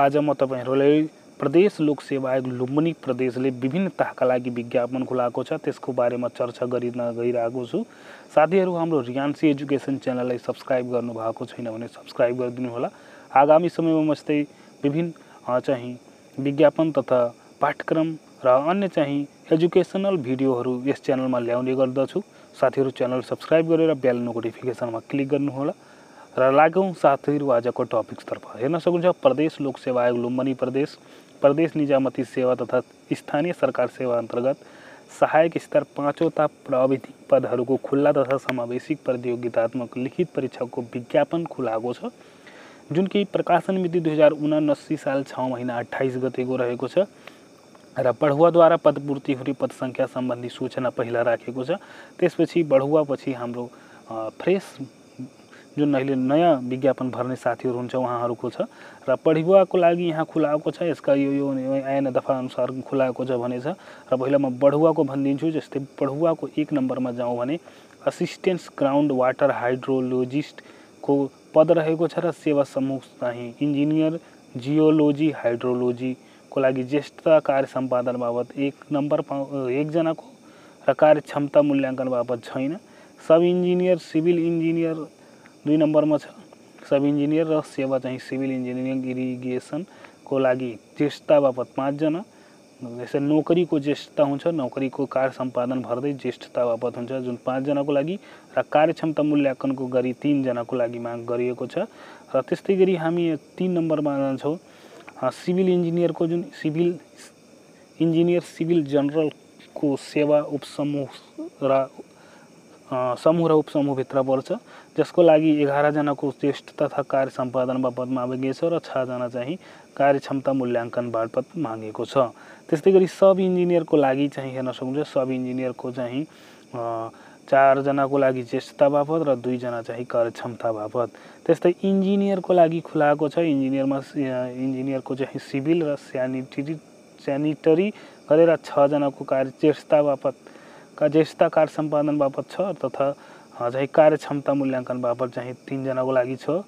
आज म तपाईँहरूलाई प्रदेश लोक सेवा आयोग लुम्बिनी प्रदेशले विभिन्न तहका लागि विज्ञापन खुलाएको छ। त्यसको बारेमा चर्चा गरिन गइरहेको छु। साथीहरू हाम्रो रियान्सी एजुकेसन च्यानललाई सब्सक्राइब गर्नुभएको छैन भने सब्सक्राइब गरिदिनु होला आगामी समयमा म विभिन्न चाहिँ विज्ञापन तथा पाठ्यक्रम र अन्य चाहिँ एजुकेसनल भिडियोहरू यस च्यानलमा ल्याउने गर्दछु। साथीहरू च्यानल सब्सक्राइब गरेर बेल नोटिफिकेसनमा क्लिक गर्नुहोला। र लागौँ साथीहरू आजको टपिक्सतर्फ हेर्न सक्नुहुन्छ प्रदेश लोक सेवा आयोग लुम्बिनी प्रदेश प्रदेश निजामती सेवा तथा स्थानीय सरकार सेवा अंतर्गत सहायक स्तर पाँचवटा प्राविधिक पदहरूको खुल्ला तथा समावेशिक प्रतियोगितात्मक लिखित परीक्षा को विज्ञापन खुलाएको छ जुन कि प्रकाशन मिति दुई हज़ार उनासी साल छ महिना अठाइस गतेको रहेको छ र बढुवाद्वारा पदपूर्ति हुने पद सङ्ख्या सम्बन्धी सूचना पहिला राखेको छ। त्यसपछि अ, फ्रेस जुन अहिले नयाँ विज्ञापन भर्ने साथीहरू हुन्छ उहाँहरूको छ। र बढुवाको लागि यहाँ खुलाएको छ यसका यो यो आएन दफा अनुसार खुलाएको छ भने छ। र पहिला म बढुवाको भनिदिन्छु जस्तै बढुवाको एक नम्बरमा जाउँ भने असिस्टेन्स ग्राउन्ड वाटर हाइड्रोलोजिस्टको पद रहेको छ र सेवा समूह चाहिँ इन्जिनियर जियोलोजी हाइड्रोलोजीको लागि ज्येष्ठ कार्य सम्पादन बाबत एक नम्बर पाउ एकजनाको र कार्य क्षमता मूल्याङ्कन बाबत छैन। सब इन्जिनियर सिभिल इन्जिनियर दुई नम्बरमा छ। सब इन्जिनियर र सेवा चाहिँ सिभिल इन्जिनियरिङ इरिगेसनको लागि ज्येष्ठता बापत पाँचजना। जस्तै नोकरीको ज्येष्ठता हुन्छ नोकरीको कार्य सम्पादन भर्दै ज्येष्ठता बापत हुन्छ जुन पाँचजनाको लागि र कार्यक्षमता मूल्याङ्कनको गरी तिनजनाको लागि माग गरिएको छ। र त्यस्तै गरी हामी तिन नम्बरमा जान्छौँ। सिभिल इन्जिनियरको जुन सिभिल इन्जिनियर सिभिल जनरलको सेवा उपसमूह र समूह र उपसमूहभित्र पर्छ। जसको लागि एघारजनाको ज्येष्ठ तथा कार्य सम्पादन बापत मागेको छ र छजना चाहिँ कार्यक्षमता मूल्याङ्कन बापत मागेको छ। त्यस्तै गरी सब इन्जिनियरको लागि चाहिँ हेर्न सक्नुहुन्छ सब इन्जिनियरको चाहिँ चारजनाको लागि ज्येष्ठता बापत र दुईजना चाहिँ कार्यक्षमता बापत। त्यस्तै इन्जिनियरको लागि खुलाएको छ इन्जिनियरमा इन्जिनियरको चाहिँ सिभिल र स्यानिटरी स्यानिटरी गरेर छजनाको कार्य ज्येष्ठता बापत का ज्येष्ठता कार्य सम्पादन बापत छ तथा चाहिँ कार्यक्षमता मूल्याङ्कन बापत चाहिँ तिनजनाको लागि छ।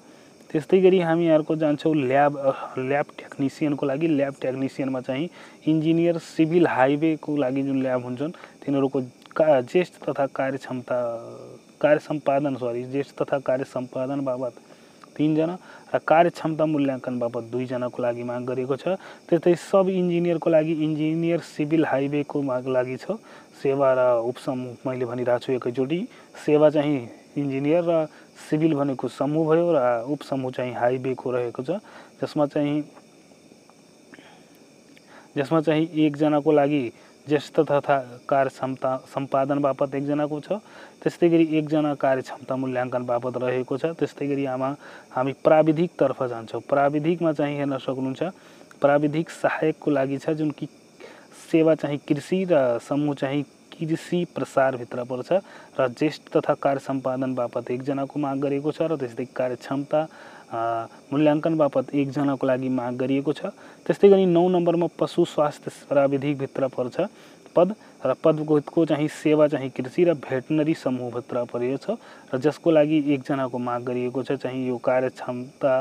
त्यस्तै गरी हामी अर्को जान्छौँ ल्याब ल्याब टेक्निसियनको लागि। ल्याब टेक्निसियनमा चाहिँ इन्जिनियर सिभिल हाइवेको लागि जुन ल्याब हुन्छन् तिनीहरूको का ज्येष्ठ तथा कार्यक्षमता कार्य सम्पादन सरी ज्येष्ठ तथा कार्य सम्पादन बाबत तिनजना र कार्यक्षमता मूल्याङ्कन बापत दुईजनाको लागि माग गरिएको छ। त्यस्तै सब इन्जिनियरको लागि इन्जिनियर सिभिल हाइवेको माग लागि छ। सेवा र उपसमूह मैले भनिरहेको छु एकैचोटि। सेवा चाहिँ इन्जिनियर र सिभिल भनेको समूह भयो र उपसमूह चाहिँ हाइवेको रहेको छ। जसमा चाहिँ जसमा चाहिँ एकजनाको लागि ज्येष्ठ तथा कार्य क्षमता सम्पादन बापत एकजनाको छ। त्यस्तै गरी एकजना कार्य क्षमता मूल्याङ्कन बापत रहेको छ। त्यस्तै गरी आमा हामी प्राविधिकतर्फ जान्छौँ। प्राविधिकमा चाहिँ हेर्न सक्नुहुन्छ प्राविधिक सहायकको लागि छ जुन कि सेवा चाहिँ कृषि र समूह चाहिँ कृषि प्रसारभित्र पर्छ र ज्येष्ठ तथा कार्य सम्पादन बापत एकजनाको माग गरिएको छ र त्यस्तै कार्यक्षमता अ, मूल्याङ्कन बापत एकजनाको लागि माग गरिएको छ। त्यस्तै गरी नौ नम्बरमा पशु स्वास्थ्य प्राविधिकभित्र पर्छ पद र पदको चाहिँ सेवा चाहिँ कृषि र भेटनरी समूहभित्र परेको छ र जसको लागि एकजनाको माग गरिएको छ चाहिँ यो कार्यक्षमता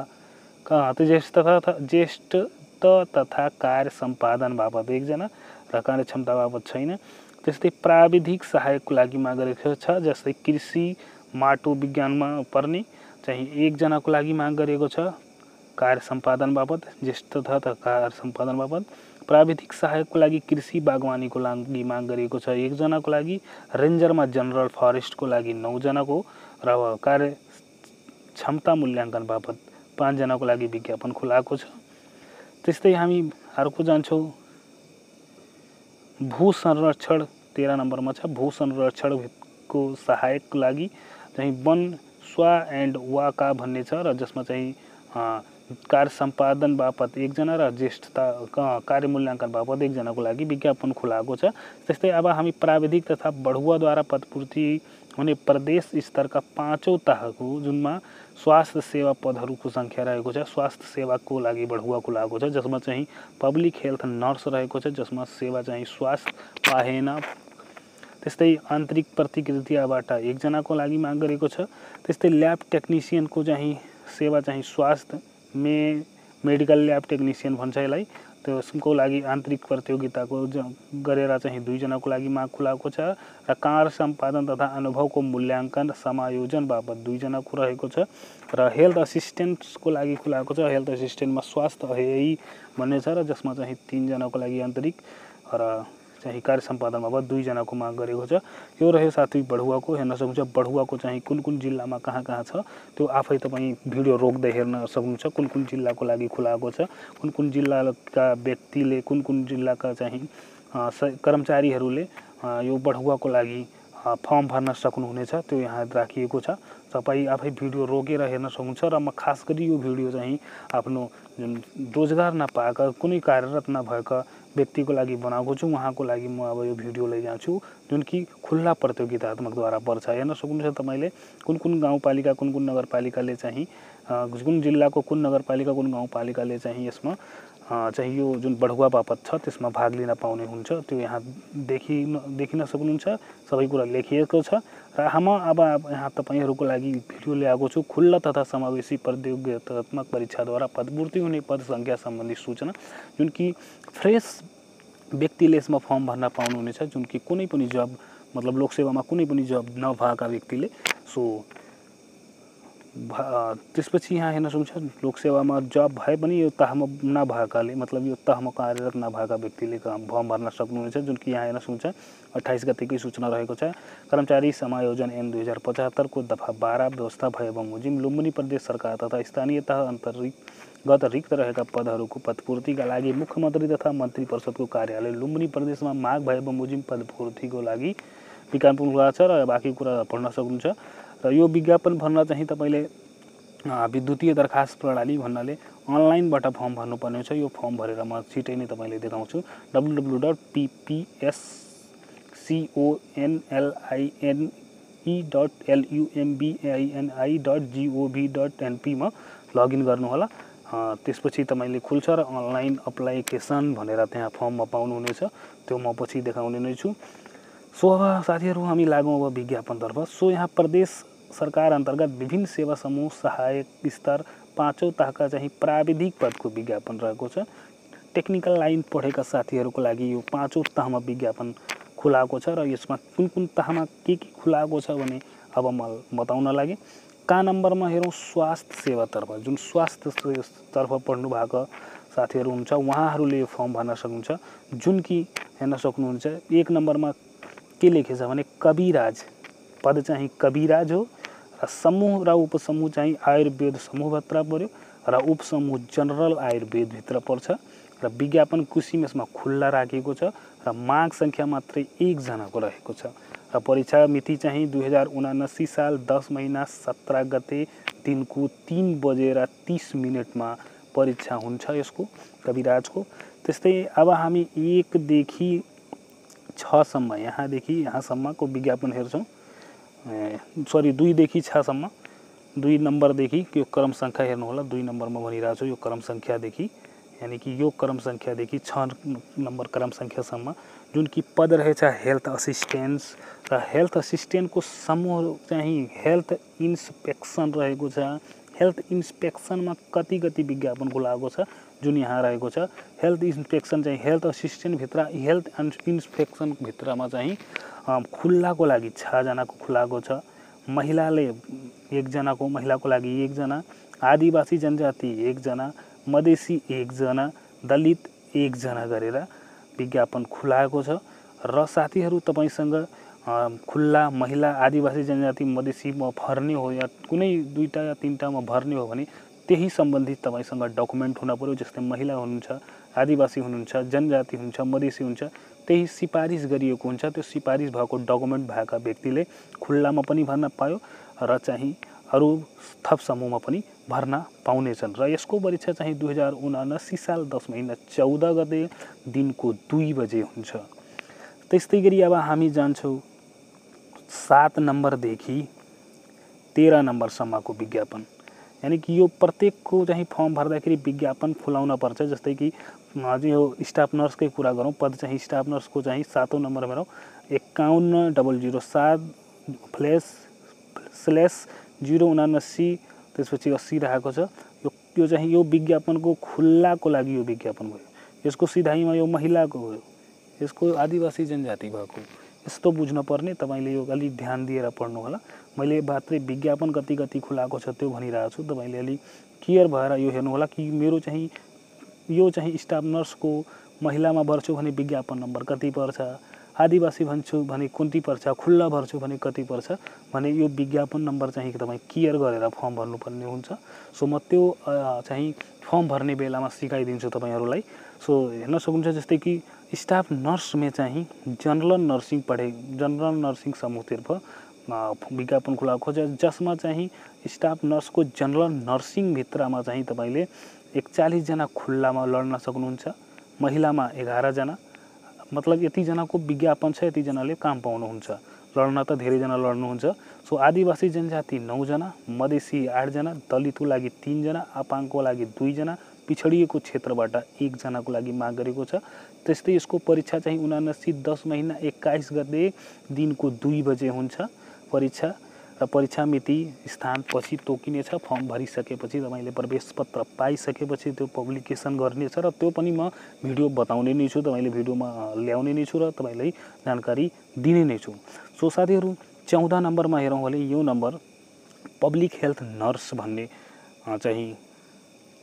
ज्येष्ठ तथा ज्येष्ठ तथा कार्य सम्पादन बापत एकजना र कार्यक्षमता बापत छैन। त्यस्तै प्राविधिक सहायकको लागि माग गरेको छ जस्तै कृषि माटो विज्ञानमा पर्ने चाहिँ एकजनाको लागि माग गरेको छ कार्य सम्पादन बापत ज्येष्ठ तथा कार्य सम्पादन बापत। प्राविधिक सहायकको लागि कृषि बागवानीको लागि माग गरिएको छ एकजनाको लागि रेन्जरमा जनरल फरेस्टको लागि नौजनाको र कार्य क्षमता मूल्याङ्कन बापत पाँचजनाको लागि विज्ञापन खुलाएको छ। त्यस्तै हामी अर्को जान्छौँ भू संरक्षण तेह्र नम्बरमा छ। भू संरक्षणको सहायकको लागि चाहिँ वन स्वा एन्ड वाका भन्ने छ र जसमा चाहिँ कार्य सम्पादन बापत एकजना र ज्येष्ठता कार्य मूल्याङ्कन बापत एकजनाको लागि विज्ञापन खुलाएको छ। त्यस्तै अब हामी प्राविधिक तथा बढुवाद्वारा पदपूर्ति हुने प्रदेश स्तरका पाँचौँ तहको जुनमा स्वास्थ्य सेवा पदहरूको सङ्ख्या रहेको छ। स्वास्थ्य सेवाको लागि बढुवा खुलाएको छ जसमा चाहिँ पब्लिक हेल्थ नर्स रहेको छ जसमा सेवा चाहिँ स्वास्थ्य पाएन। त्यस्तै आन्तरिक प्रतिक्रियाबाट एकजनाको लागि माग गरेको छ। त्यस्तै ल्याब टेक्निसियनको चाहिँ सेवा चाहिँ स्वास्थ्य मे मेडिकल ल्याब टेक्निसियन भन्छ यसलाई। त्यसको लागि आन्तरिक प्रतियोगिताको गरेर चाहिँ दुईजनाको लागि माग खुलाएको छ र कार्य सम्पादन तथा अनुभवको मूल्याङ्कन समायोजन बापत दुईजनाको रहेको छ र हेल्थ असिस्टेन्ट्सको लागि खुलाएको छ। हेल्थ असिस्टेन्टमा स्वास्थ्य अहेई भन्ने छ र जसमा चाहिँ तिनजनाको लागि आन्तरिक र चाहिँ कार्य सम्पादन बाबत दुईजनाको माग गरेको छ। यो रह्यो साथी बढुवाको हेर्न सक्नुहुन्छ बढुवाको चाहिँ कुन कुन जिल्लामा कहाँ कहाँ छ त्यो आफै तपाईँ भिडियो रोक्दै हेर्न सक्नुहुन्छ कुन कुन जिल्लाको लागि खुलाएको छ कुन कुन जिल्लाका व्यक्तिले कुन कुन जिल्लाका चाहिँ कर्मचारीहरूले यो बढुवाको लागि फर्म भर्न सक्नुहुनेछ त्यो यहाँ राखिएको छ। तपाईँ आफै भिडियो रोकेर हेर्न सक्नुहुन्छ र म खास गरी यो भिडियो चाहिँ आफ्नो जुन रोजगार नपाएका कुनै कार्यरत नभएका व्यक्तिको लागि बनाएको छु उहाँको लागि म अब यो भिडियो लैजान्छु जुन कि खुल्ला प्रतियोगितात्मकद्वारा पर्छ। हेर्न सक्नुहुन्छ तपाईँले कुन कुन गाउँपालिका कुन कुन नगरपालिकाले चाहिँ कुन जिल्लाको कुन नगरपालिका कुन गाउँपालिकाले चाहिँ यसमा चाहिँ यो जुन बढुवा बापत छ त्यसमा भाग लिन पाउने हुन्छ त्यो यहाँ देखिन देखिन सक्नुहुन्छ। सबै कुरा लेखिएको छ। र हम अब यहाँ तपाईँहरूको लागि भिडियो ल्याएको छु। खुल्ला तथा समावेशी प्रतियोगितात्मक परीक्षाद्वारा पदपूर्ति हुने पद सङ्ख्या सम्बन्धी सूचना जुन कि फ्रेस व्यक्तिले यसमा फर्म भर्न पाउनुहुनेछ जुन कि कुनै पनि जब मतलब लोकसेवामा कुनै पनि जब नभएका व्यक्तिले। सो त्यसपछि यहाँ हेर्न सक्नुहुन्छ लोकसेवामा जब भए पनि यो तहमा नभएकाले मतलब यो तहमा कार्यरत नभएका व्यक्तिले फर्म भर्न सक्नुहुनेछ जुन कि यहाँ हेर्न सक्नुहुन्छ अठाइस गतिकै सूचना रहेको छ। कर्मचारी समायोजन एन दुई हजार पचहत्तरको दफा बाह्र व्यवस्था भए बमोजिम लुम्बिनी प्रदेश सरकार तथा स्थानीय तह अन्तर्गत रिक्त रहेका पदहरूको पदपूर्तिका लागि मुख्यमन्त्री तथा मन्त्री परिषदको कार्यालय लुम्बिनी प्रदेशमा माग भए बमोजिम पदपूर्तिको लागि विज्ञापन छ र बाँकी कुरा पढ्न सक्नुहुन्छ। र यो विज्ञापन भर्न चाहिँ तपाईँले विद्युतीय दरखास्त प्रणाली भन्नाले अनलाइनबाट फर्म भर्नुपर्ने हुन्छ। यो फर्म भरेर म छिटै नै तपाईँले देखाउँछु। W W dot PPS सिओएनएलआइएनई dot एलयुएमबिआइएनआई dot जिओभी dot एनपीमा login गर्नुहोला। त्यसपछि तपाईँले खुल्छ र अनलाइन अप्लाइकेसन भनेर त्यहाँ फर्ममा पाउनुहुनेछ। त्यो म पछि देखाउने नै छु। सो अब साथीहरू हामी लागौँ अब विज्ञापनतर्फ। सो यहाँ प्रदेश सरकार अन्तर्गत विभिन्न सेवा समूह सहायक स्तर पाँचौँ तहका चाहिँ प्राविधिक पदको विज्ञापन रहेको छ। टेक्निकल लाइन पढेका साथीहरूको लागि यो पाँचौँ तहमा विज्ञापन खुलाएको छ र यसमा कुन कुन तहमा के के खुलाएको छ भने अब म बताउन लागि। कहाँ नम्बरमा हेरौँ स्वास्थ्य सेवातर्फ जुन स्वास्थ्य तर्फ पढ्नु भएको साथीहरू हुन्छ उहाँहरूले यो फर्म भर्न सक्नुहुन्छ। जुन कि हेर्न सक्नुहुन्छ एक नम्बरमा के लेखेछ भने कविराज। पद चाहिँ कविराज हो। समूह र उपसमूह चाहिँ आयुर्वेद समूहभित्र पऱ्यो र उपसमूह जनरल आयुर्वेदभित्र पर्छ। र विज्ञापन कुसिम यसमा खुल्ला राखिएको छ र माग सङ्ख्या मात्रै एकजनाको रहेको छ। र परीक्षा मिति चाहिँ दुई हजार उनासी साल दस महिना सत्र गते दिनको तिन बजेर तिस मिनटमा परीक्षा हुन्छ यसको कविराजको। त्यस्तै अब हामी एकदेखि छसम्म यहाँदेखि यहाँसम्मको विज्ञापन हेर्छौँ। सरी दुईदेखि छसम्म दुई नम्बरदेखि यो क्रम सङ्ख्या हेर्नु होला। दुई नम्बरमा भनिरहेको छु यो क्रम सङ्ख्यादेखि यानि कि यो क्रम सङ्ख्यादेखि छ नम्बर क्रम सङ्ख्यासम्म। जुन कि पद रहेछ हेल्थ असिस्टेन्स र हेल्थ असिस्टेन्टको समूह चाहिँ हेल्थ इन्सपेक्सन रहेको छ। हेल्थ इन्सपेक्सनमा कति कति विज्ञापन खुलाएको छ जुन यहाँ रहेको छ। हेल्थ इन्सपेक्सन चाहिँ हेल्थ असिस्टेन्टभित्र हेल्थ इन्सपेक्सनभित्रमा चाहिँ खुल्लाको लागि छजनाको खुलाएको छ। महिलाले एकजनाको महिलाको लागि एकजना आदिवासी जनजाति एकजना मधेसी एकजना दलित एकजना गरेर विज्ञापन खुलाएको छ। र साथीहरू तपाईँसँग खुल्ला महिला आदिवासी जनजाति मधेसीमा भर्ने हो या कुनै दुईवटा या तिनवटामा भर्ने हो भने त्यही सम्बन्धित तपाईँसँग डकुमेन्ट हुन पऱ्यो जस्तै महिला हुनुहुन्छ। आदिवासी हुनुहुन्छ जनजाति हुन्छ मधेसी हुन्छ त्यही सिफारिस गरिएको हुन्छ। त्यो सिफारिस भएको डकुमेन्ट भएका व्यक्तिले खुल्लामा पनि भर्न पायो र चाहिँ अरू थप समूहमा पनि भर्न पाउनेछन्। र यसको परीक्षा चाहिँ दुई हजार उनासी साल दस महिना चौध गते दिनको दुई बजे हुन्छ। त्यस्तै गरी अब हामी जान्छौँ सात नम्बरदेखि तेह्र नम्बरसम्मको विज्ञापन। यानि कि यो प्रत्येकको चाहिँ फर्म भर्दाखेरि विज्ञापन खुलाउन पर्छ जस्तै कि यो स्टाफ नर्सकै कुरा गरौँ पद चाहिँ स्टाफ नर्सको चाहिँ सातौँ नम्बरमा हेरौँ एकाउन्न डबल जिरो सात फ्ल्यास स्ल्यास जिरो उनासी त्यसपछि अस्सी राखेको छ। यो यो चाहिँ यो विज्ञापनको खुल्लाको लागि यो विज्ञापन भयो। यसको सिधाइमा यो महिलाको भयो यसको आदिवासी जनजाति भएको। यस्तो बुझ्न पर्ने तपाईँले यो अलिक ध्यान दिएर पढ्नु होला मैले मात्रै विज्ञापन कति कति खुलाएको छ त्यो भनिरहेको छु तपाईँले अलिक केयर भएर यो हेर्नु होला कि मेरो चाहिँ यो चाहिँ स्टाफ नर्सको महिलामा भर्छु भने विज्ञापन नम्बर कति पर्छ? आदिवासी भन्छु भने कति पर्छ? खुल्ला भर्छु भने कति पर्छ? भने यो विज्ञापन नम्बर चाहिँ तपाईँ केयर गरेर फर्म भर्नुपर्ने हुन्छ। सो म त्यो चाहिँ फर्म भर्ने बेलामा सिकाइदिन्छु तपाईँहरूलाई। सो हेर्न सक्नुहुन्छ जस्तै कि स्टाफ नर्समा चाहिँ जनरल नर्सिङ पढे जनरल नर्सिङ समूहतर्फ विज्ञापन खुलाएको छ जसमा चाहिँ स्टाफ नर्सको जनरल नर्सिङभित्रमा चाहिँ तपाईँले एकचालिसजना खुल्लामा लड्न सक्नुहुन्छ। महिलामा एघारजना मतलब यतिजनाको विज्ञापन छ यतिजनाले काम पाउनुहुन्छ। लड्न त धेरैजना लड्नुहुन्छ। सो आदिवासी जनजाति नौजना मधेसी आठजना दलितको लागि तिनजना आपाङको लागि दुईजना पिछडिएको क्षेत्रबाट एकजनाको लागि माग गरेको छ। त्यस्तै यसको परीक्षा चाहिँ उनासी दस महिना एक्काइस गते दिनको दुई बजे हुन्छ। परीक्षा र परीक्षा मिति स्थान पछि तोकिनेछ फर्म भरिसकेपछि तपाईँले प्रवेश पत्र पाइसकेपछि त्यो पब्लिकेसन गर्नेछ र त्यो पनि म भिडियो बताउने नै छु तपाईँले भिडियोमा ल्याउने नै छु र तपाईँलाई जानकारी दिने नै छु। सो साथीहरू चौध नम्बरमा हेरौँ भने यो नम्बर पब्लिक हेल्थ नर्स भन्ने चाहिँ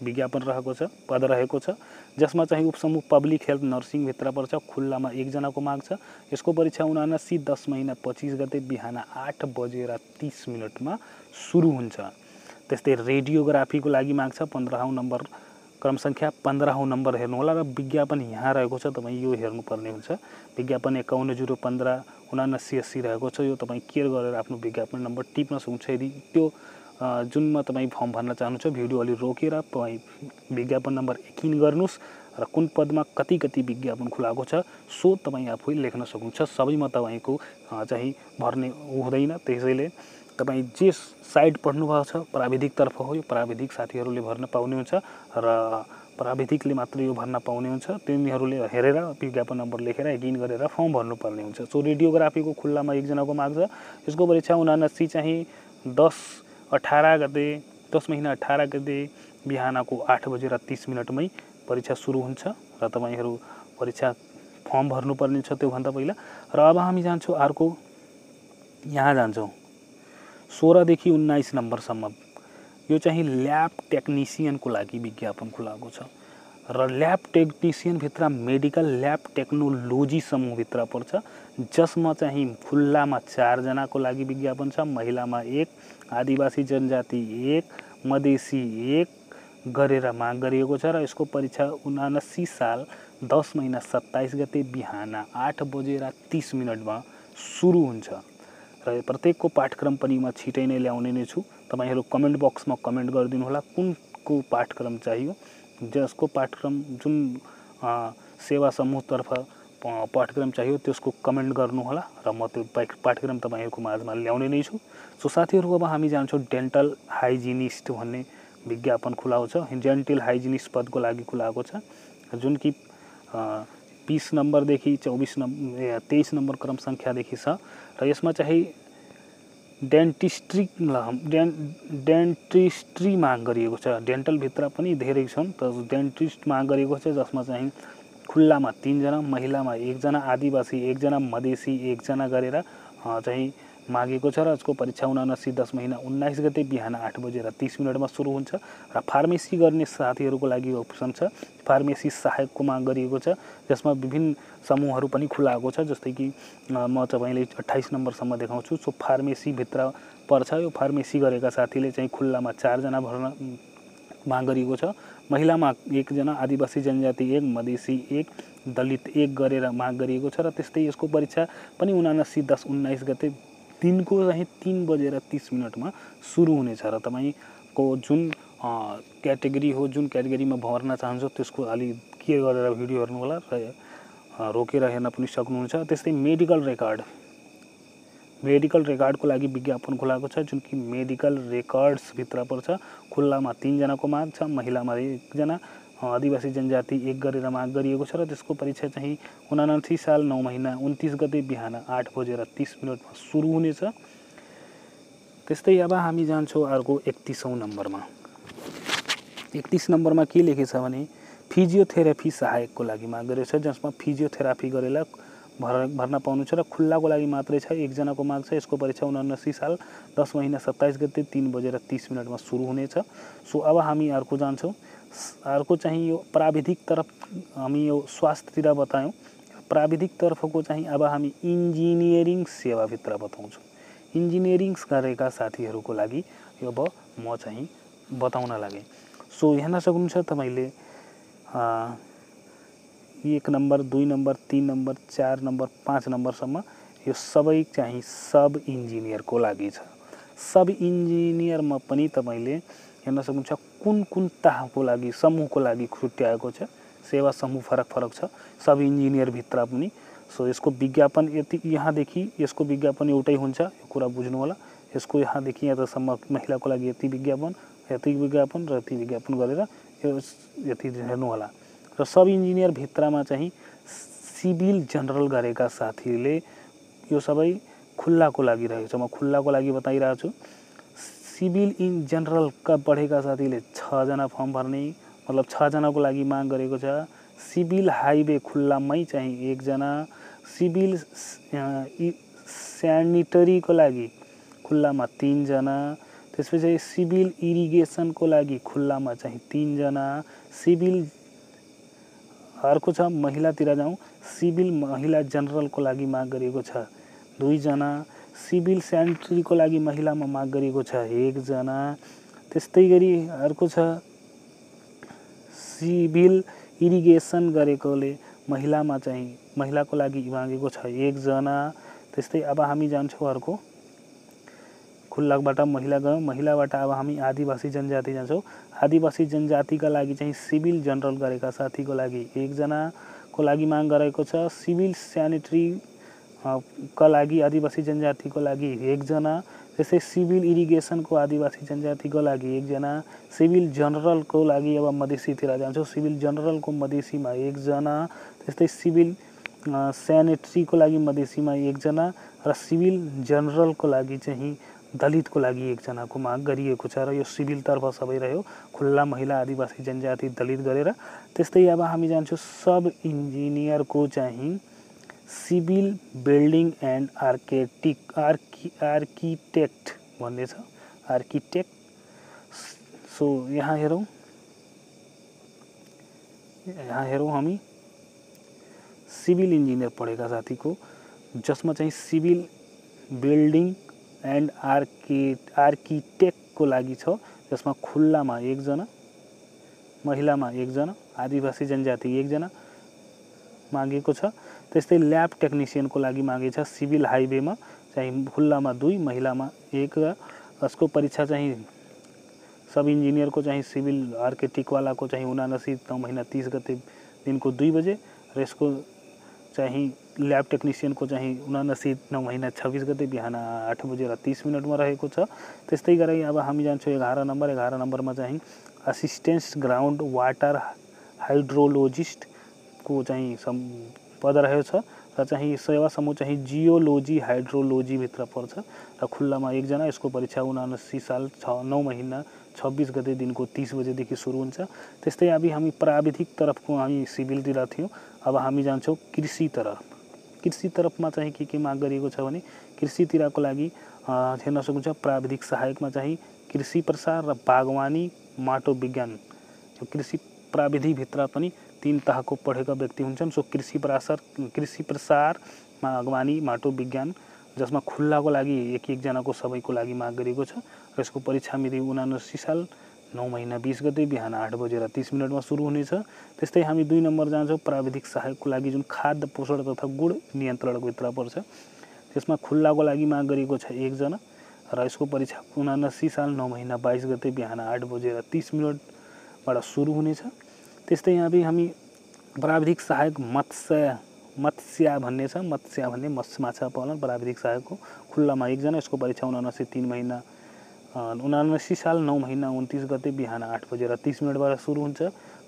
विज्ञापन रहेको छ पद रहेको छ। जसमा चाहिँ उपसमूह पब्लिक हेल्थ नर्सिङभित्र पर्छ खुल्लामा एकजनाको माग छ। यसको परीक्षा उनासी दस महिना पच्चिस गते बिहान आठ बजेर तिस मिनटमा सुरु हुन्छ। त्यस्तै रेडियोग्राफीको लागि माग छ पन्ध्रौँ नम्बर क्रम सङ्ख्या पन्ध्रौँ नम्बर हेर्नु होला र विज्ञापन यहाँ रहेको छ तपाईँ यो हेर्नुपर्ने हुन्छ। विज्ञापन एकाउन्न जिरो पन्ध्र उनासी अस्सी रहेको छ यो तपाईँ केयर गरेर आफ्नो विज्ञापन नम्बर टिप्न सक्नुहुन्छ यदि त्यो जुनमा तपाईँ फर्म भर्न चाहनुहुन्छ भिडियो अलि रोकेर तपाईँ विज्ञापन नम्बर यकिन गर्नुहोस् र कुन पदमा कति कति विज्ञापन खुलाएको छ सो तपाईँ आफै लेख्न सक्नुहुन्छ। सबैमा तपाईँको चाहिँ भर्ने हुँदैन। त्यसैले तपाईँ जे साइड पढ्नुभएको छ प्राविधिकतर्फ हो यो प्राविधिक साथीहरूले भर्न पाउने हुन्छ र प्राविधिकले मात्र यो भर्न पाउने हुन्छ। तिनीहरूले हेरेर विज्ञापन नम्बर लेखेर यकिन गरेर फर्म भर्नुपर्ने हुन्छ। सो रेडियोग्राफीको खुल्लामा एकजनाको माग छ। यसको परीक्षा उनासी चाहिँ दस अठार गते दस महिना अठार गते बिहानको आठ बजेर तिस मिनटमै परीक्षा सुरु हुन्छ र तपाईँहरू परीक्षा फर्म भर्नुपर्ने छ त्योभन्दा पहिला। र अब हामी जान्छौँ अर्को यहाँ जान्छौँ। सोह्रदेखि उन्नाइस नम्बरसम्म। यो चाहिँ ल्याब टेक्निसियनको लागि विज्ञापन खुलाएको छ। र ल्याब टेक्निसियनभित्र मेडिकल ल्याब टेक्नोलोजी समूहभित्र पर्छ जसमा चाहिँ खुल्लामा चारजनाको लागि विज्ञापन छ महिलामा एक आदिवासी जनजाति एक मधेसी एक गरेर माग गरिएको छ र यसको परीक्षा उनासी साल दस महिना सत्ताइस गते बिहान आठ बजेर तिस मिनटमा सुरु हुन्छ। र प्रत्येकको पाठ्यक्रम पनि म छिटै नै ल्याउने नै छु। तपाईँहरू कमेन्ट बक्समा कमेन्ट गरिदिनु होला कुनको पाठ्यक्रम चाहियो। जसको पाठ्यक्रम जुन सेवा समूहतर्फ पाठ्यक्रम चाहियो त्यसको कमेन्ट गर्नुहोला र म त्यो पाठ्यक्रम तपाईँहरूको माझमा ल्याउने नै छु। सो साथीहरू अब हामी जान्छौँ डेन्टल हाइजिनिस्ट भन्ने विज्ञापन खुलाएको छ डेन्टल हाइजिनिस्ट पदको लागि खुलाएको छ। जुन कि बिस नम्बरदेखि चौबिस नम्बर तेइस नम्बर क्रम सङ्ख्यादेखि छ। र यसमा चाहिँ डेन्टिस्ट्री डेन् डेन्टिस्ट्री माग गरिएको छ। डेन्टलभित्र पनि धेरै छन्। त डेन्टिस्ट माग गरिएको छ जसमा चाहिँ खुल्लामा तिनजना महिलामा एकजना आदिवासी एकजना मधेसी एकजना गरेर चाहिँ मागेको छ र यसको परीक्षा उनासी दस महिना उन्नाइस गते बिहान आठ बजेर तिस मिनटमा सुरु हुन्छ र फार्मेसी गर्ने साथीहरूको लागि अप्सन छ। फार्मेसी सहायकको माग गरिएको छ। जसमा विभिन्न समूहहरू पनि खुलाएको छ जस्तै कि म तपाईँले अठाइस नम्बरसम्म देखाउँछु। सो फार्मेसीभित्र पर्छ। यो फार्मेसी गरेका साथीले चाहिँ खुल्लामा चारजना भर्न माग गरिएको छ। महिलामा एकजना आदिवासी जनजाति एक मधेसी एक दलित एक गरेर माग गरिएको छ र त्यस्तै यसको परीक्षा पनि उनासी दस उन्नाइस गते दिनको चाहिँ तिन बजेर तिस मिनटमा सुरु हुनेछ र तपाईँको जुन क्याटेगोरी हो जुन क्याटेगोरीमा भर्न चाहन्छ त्यसको अलिक के गरेर भिडियो हेर्नु होला र रोकेर हेर्न पनि सक्नुहुन्छ। त्यस्तै मेडिकल रेकर्ड मेडिकल रेकर्डको लागि विज्ञापन खुलाएको छ जुन कि मेडिकल रेकर्ड्सभित्र पर्छ। खुल्लामा तिनजनाको माग छ महिलामा एकजना। आदिवासी जनजाति एक गरेर माग गरिएको छ र त्यसको परीक्षा चाहिँ उनासी साल नौ महिना उन्तिस गते बिहान आठ बजेर तिस मिनटमा सुरु हुनेछ। त्यस्तै अब हामी जान्छौँ अर्को एकतिसौँ नम्बरमा। एकतिस नम्बरमा के लेखेछ भने फिजियोथेरापी सहायकको लागि माग गरेको छ जसमा फिजियोथेरापी गरेर भर भर्ना पाउनुहुन्छ र खुल्लाको लागि मात्रै छ। एकजनाको माग छ यसको परीक्षा उनासी साल दस महिना सत्ताइस गते तिन बजेर तिस मिनटमा सुरु हुनेछ। सो अब हामी अर्को जान्छौँ। अर्को चाहिँ यो प्राविधिक तरफ हामी यो स्वास्थ्यतिर बतायौँ। प्राविधिक तर्फको चाहिँ अब हामी इन्जिनियरिङ सेवाभित्र बताउँछौँ। इन्जिनियरिङ गरेका साथीहरूको लागि अब म चाहिँ बताउन लागेँ। सो हेर्न सक्नुहुन्छ तपाईँले एक नम्बर दुई नम्बर तिन नम्बर चार नम्बर पाँच नम्बरसम्म यो सबै चाहिँ सब इन्जिनियरको लागि छ। सब इन्जिनियरमा पनि तपाईँले हेर्न सक्नुहुन्छ कुन कुन तहको लागि समूहको लागि छुट्याएको छ। सेवा समूह फरक फरक छ। सब इन्जिनियरभित्र पनि। सो यसको विज्ञापन यति यहाँदेखि यसको विज्ञापन एउटै हुन्छ। यो कुरा बुझ्नु होला यसको यहाँदेखि यहाँसम्म महिलाको लागि यति विज्ञापन यति विज्ञापन र यति विज्ञापन गरेर यो यति हेर्नु होला र सब इन्जिनियर भित्रमा चाहिँ सिभिल जनरल गरेका साथीहरूले यो सबै खुल्लाको लागि रहेको छ म खुल्लाको लागि बताइरहेको छु। सिभिल इन जेनरलका पढेका साथीले छजना फर्म भर्ने मतलब छजनाको लागि माग गरेको छ। सिभिल हाइवे खुल्लामै चाहिँ एकजना सिभिल स्यानिटरीको लागि खुल्लामा तिनजना त्यसपछि सिभिल इरिगेसनको लागि खुल्लामा चाहिँ तिनजना सिभिल अर्को छ महिलातिर जाउँ सिभिल महिला जनरलको लागि माग गरिएको छ। दुईजना सिभिल सेन्ट्रीको लागि महिलामा माग गरिएको छ। एकजना त्यस्तै गरी अर्को छ सिभिल इरिगेसन गरेकोले महिलामा चाहिँ महिलाको लागि मागेको छ। एकजना त्यस्तै अब हामी जान्छौँ अर्को। खुल्लाबाट महिला गयौँ महिलाबाट अब हामी आदिवासी जनजाति जान्छौँ आदिवासी जनजातिका लागि चाहिँ सिभिल जनरल गरेका साथीको लागि एकजनाको लागि माग गरेको छ। सिभिल सेनिटरी का लागि आदिवासी जनजातिको लागि एकजना त्यस्तै सिभिल इरिगेसनको आदिवासी जनजातिको लागि एकजना सिभिल जनरलको लागि अब मधेसीतिर जान्छौँ। सिभिल जनरलको मधेसीमा एकजना त्यस्तै सिभिल सेनेटरीको लागि मधेसीमा एकजना र सिभिल जनरलको लागि चाहिँ दलितको लागि एकजनाको माग गरिएको छ र यो सिभिलतर्फ सबै रह्यो। खुल्ला महिला आदिवासी जनजाति दलित गरेर। त्यस्तै अब हामी जान्छौँ सब इन्जिनियरको चाहिँ सिभिल बिल्डिङ एन्ड आर्केटिक आर्कि आर्किटेक्ट भन्ने छ। आर्किटेक्ट। सो यहाँ हेरौँ। यहाँ हेरौँ हामी। सिभिल इन्जिनियर पढेका साथीको जसमा चाहिँ सिभिल बिल्डिङ एन्ड आर्कि आर्किटेक्टको लागि छ जसमा खुल्लामा एकजना महिलामा एकजना आदिवासी जनजाति एकजना मागेको छ। त्यस्तै ल्याब टेक्निसियनको लागि मागेको छ सिभिल हाइवेमा चाहिँ खुल्लामा दुई महिलामा एक यसको परीक्षा चाहिँ सब इन्जिनियरको चाहिँ सिभिल आर्किटेक्टवालाको चाहिँ उनासी नौ महिना तिस गते दिनको दुई बजे र यसको चाहिँ ल्याब टेक्निसियनको चाहिँ उनासी नौ महिना छब्बिस गते बिहान आठ बजेर तिस मिनटमा रहेको छ। त्यस्तै गरी अब हामी जान्छौँ एघार नम्बर एघार नम्बरमा चाहिँ असिस्टेन्स ग्राउन्ड वाटर हाइड्रोलोजिस्टको चाहिँ सम् पद रहेको छ र चाहिँ सेवा समूह चाहिँ जियोलोजी हाइड्रोलोजीभित्र पर्छ र खुल्लामा एकजना यसको परीक्षा उनासी साल छ नौ महिना छब्बिस गते दिनको तिस बजेदेखि सुरु हुन्छ त्यस्तै अब हामी प्राविधिक तरफको हामी सिभिलतिर थियौँ अब हामी जान्छौँ कृषितर्फ कृषि तरफमा चाहिँ के के माग गरिएको छ भने कृषितिरको लागि हेर्न सक्नुहुन्छ प्राविधिक सहायकमा चाहिँ कृषि प्रसार र बागवानी माटो विज्ञान। यो कृषि प्राविधिभित्र पनि तिन तहको पढेका व्यक्ति हुन्छन्। सो कृषि प्रसार कृषि प्रसार बागवानी माटो विज्ञान जसमा खुल्लाको लागि एक एकजनाको सबैको लागि माग गरिएको छ। र यसको परीक्षा मिति उनासी साल नौ महिना बिस गते बिहान आठ बजेर तिस मिनटमा सुरु हुनेछ। त्यस्तै हामी दुई नम्बर जान्छौँ प्राविधिक सहायकको लागि जुन खाद्य पोषण तथा गुण नियन्त्रणको भित्र पर्छ त्यसमा खुल्लाको लागि माग गरिएको छ एकजना र यसको परीक्षा उनासी साल नौ महिना बाइस गते बिहान आठ बजेर तिस मिनटबाट सुरु हुनेछ। त्यस्तै यहाँ हामी प्राविधिक सहायक मत्स्य मत्स्या भन्ने छ। मत्स्या भन्ने मत्स्य माछा पालन प्राविधिक सहायकको खुल्लामा एकजना यसको परीक्षा उनासी तिन महिना उनासी साल नौ महिना उन्तिस गते बिहान आठ बजेर तिस मिनटबाट सुरु हुन्छ।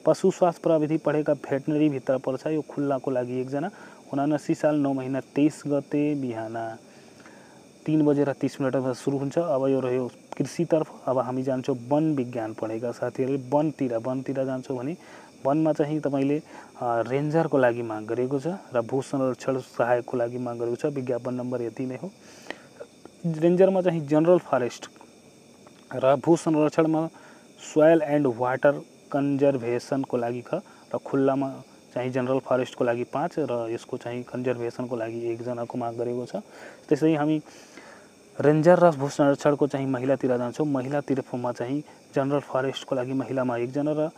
पशु स्वास्थ्य प्रविधि पढेका भेटनरीभित्र पर्छ यो खुल्लाको लागि एकजना। उनासी साल नौ महिना तेइस गते बिहान तिन बजेर तिस मिनटमा सुरु हुन्छ। अब यो रह्यो कृषितर्फ। अब हामी जान्छौँ वन विज्ञान पढेका साथीहरूले वनतिर। वनतिर जान्छौँ भने वनमा चाहिँ तपाईँले रेन्जरको लागि माग गरेको छ र भू संरक्षण सहायकको लागि माग गरेको छ। विज्ञापन नम्बर यति नै हो। रेन्जरमा चाहिँ जनरल फरेस्ट र भू संरक्षणमा सोयल एन्ड वाटर कन्जर्भेसनको लागि छ र खुल्लामा चाहिँ जनरल फरेस्टको लागि पाँच र यसको चाहिँ कन्जर्भेसनको लागि एकजनाको माग गरेको छ। त्यसै हामी रेन्जर र भू संरक्षणको चाहिँ महिलातिर जान्छौँ। महिलातिरमा चाहिँ जनरल फरेस्टको लागि महिलामा एकजना र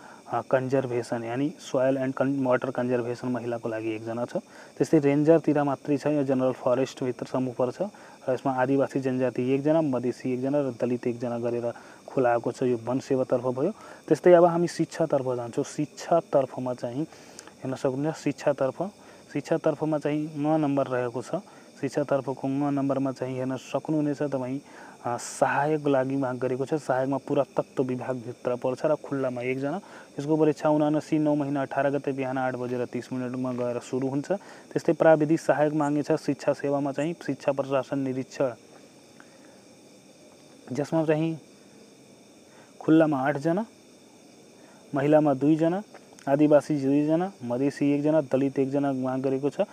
कन्जर्भेसन यानि सोयल एन्ड कन् वाटर कन्जर्भेसन महिलाको लागि एकजना छ। त्यस्तै रेन्जरतिर मात्रै छ यो जनरल फरेस्टभित्र समूह पर्छ। र यसमा आदिवासी जनजाति एकजना मधेसी एकजना र दलित एकजना गरेर खुलाएको छ यो वन सेवातर्फ भयो। त्यस्तै अब हामी शिक्षातर्फ जान्छौँ। शिक्षातर्फमा चाहिँ हेर्न सक्नुहुन्छ शिक्षातर्फ शिक्षातर्फमा चाहिँ न नम्बर रहेको छ। शिक्षातर्फको न नम्बरमा चाहिँ हेर्न सक्नुहुनेछ तपाईँ। सहायकको लागि माग गरेको छ। सहायकमा पुरातत्व विभागभित्र पर्छ र खुल्लामा एकजना। यसको परीक्षा उनासी, नौ महिना, अठार गते बिहान आठ बजेर तिस मिनटमा गएर सुरु हुन्छ। त्यस्तै प्राविधिक सहायक मागेछ शिक्षा सेवामा चाहिँ शिक्षा प्रशासन निरीक्षण जिसमें चाहिँ खुल्लामा आठजना, महिलामा दुईजना, आदिवासी दुईजना, मधेसी एकजना, दलित एकजना माग गरेको छ।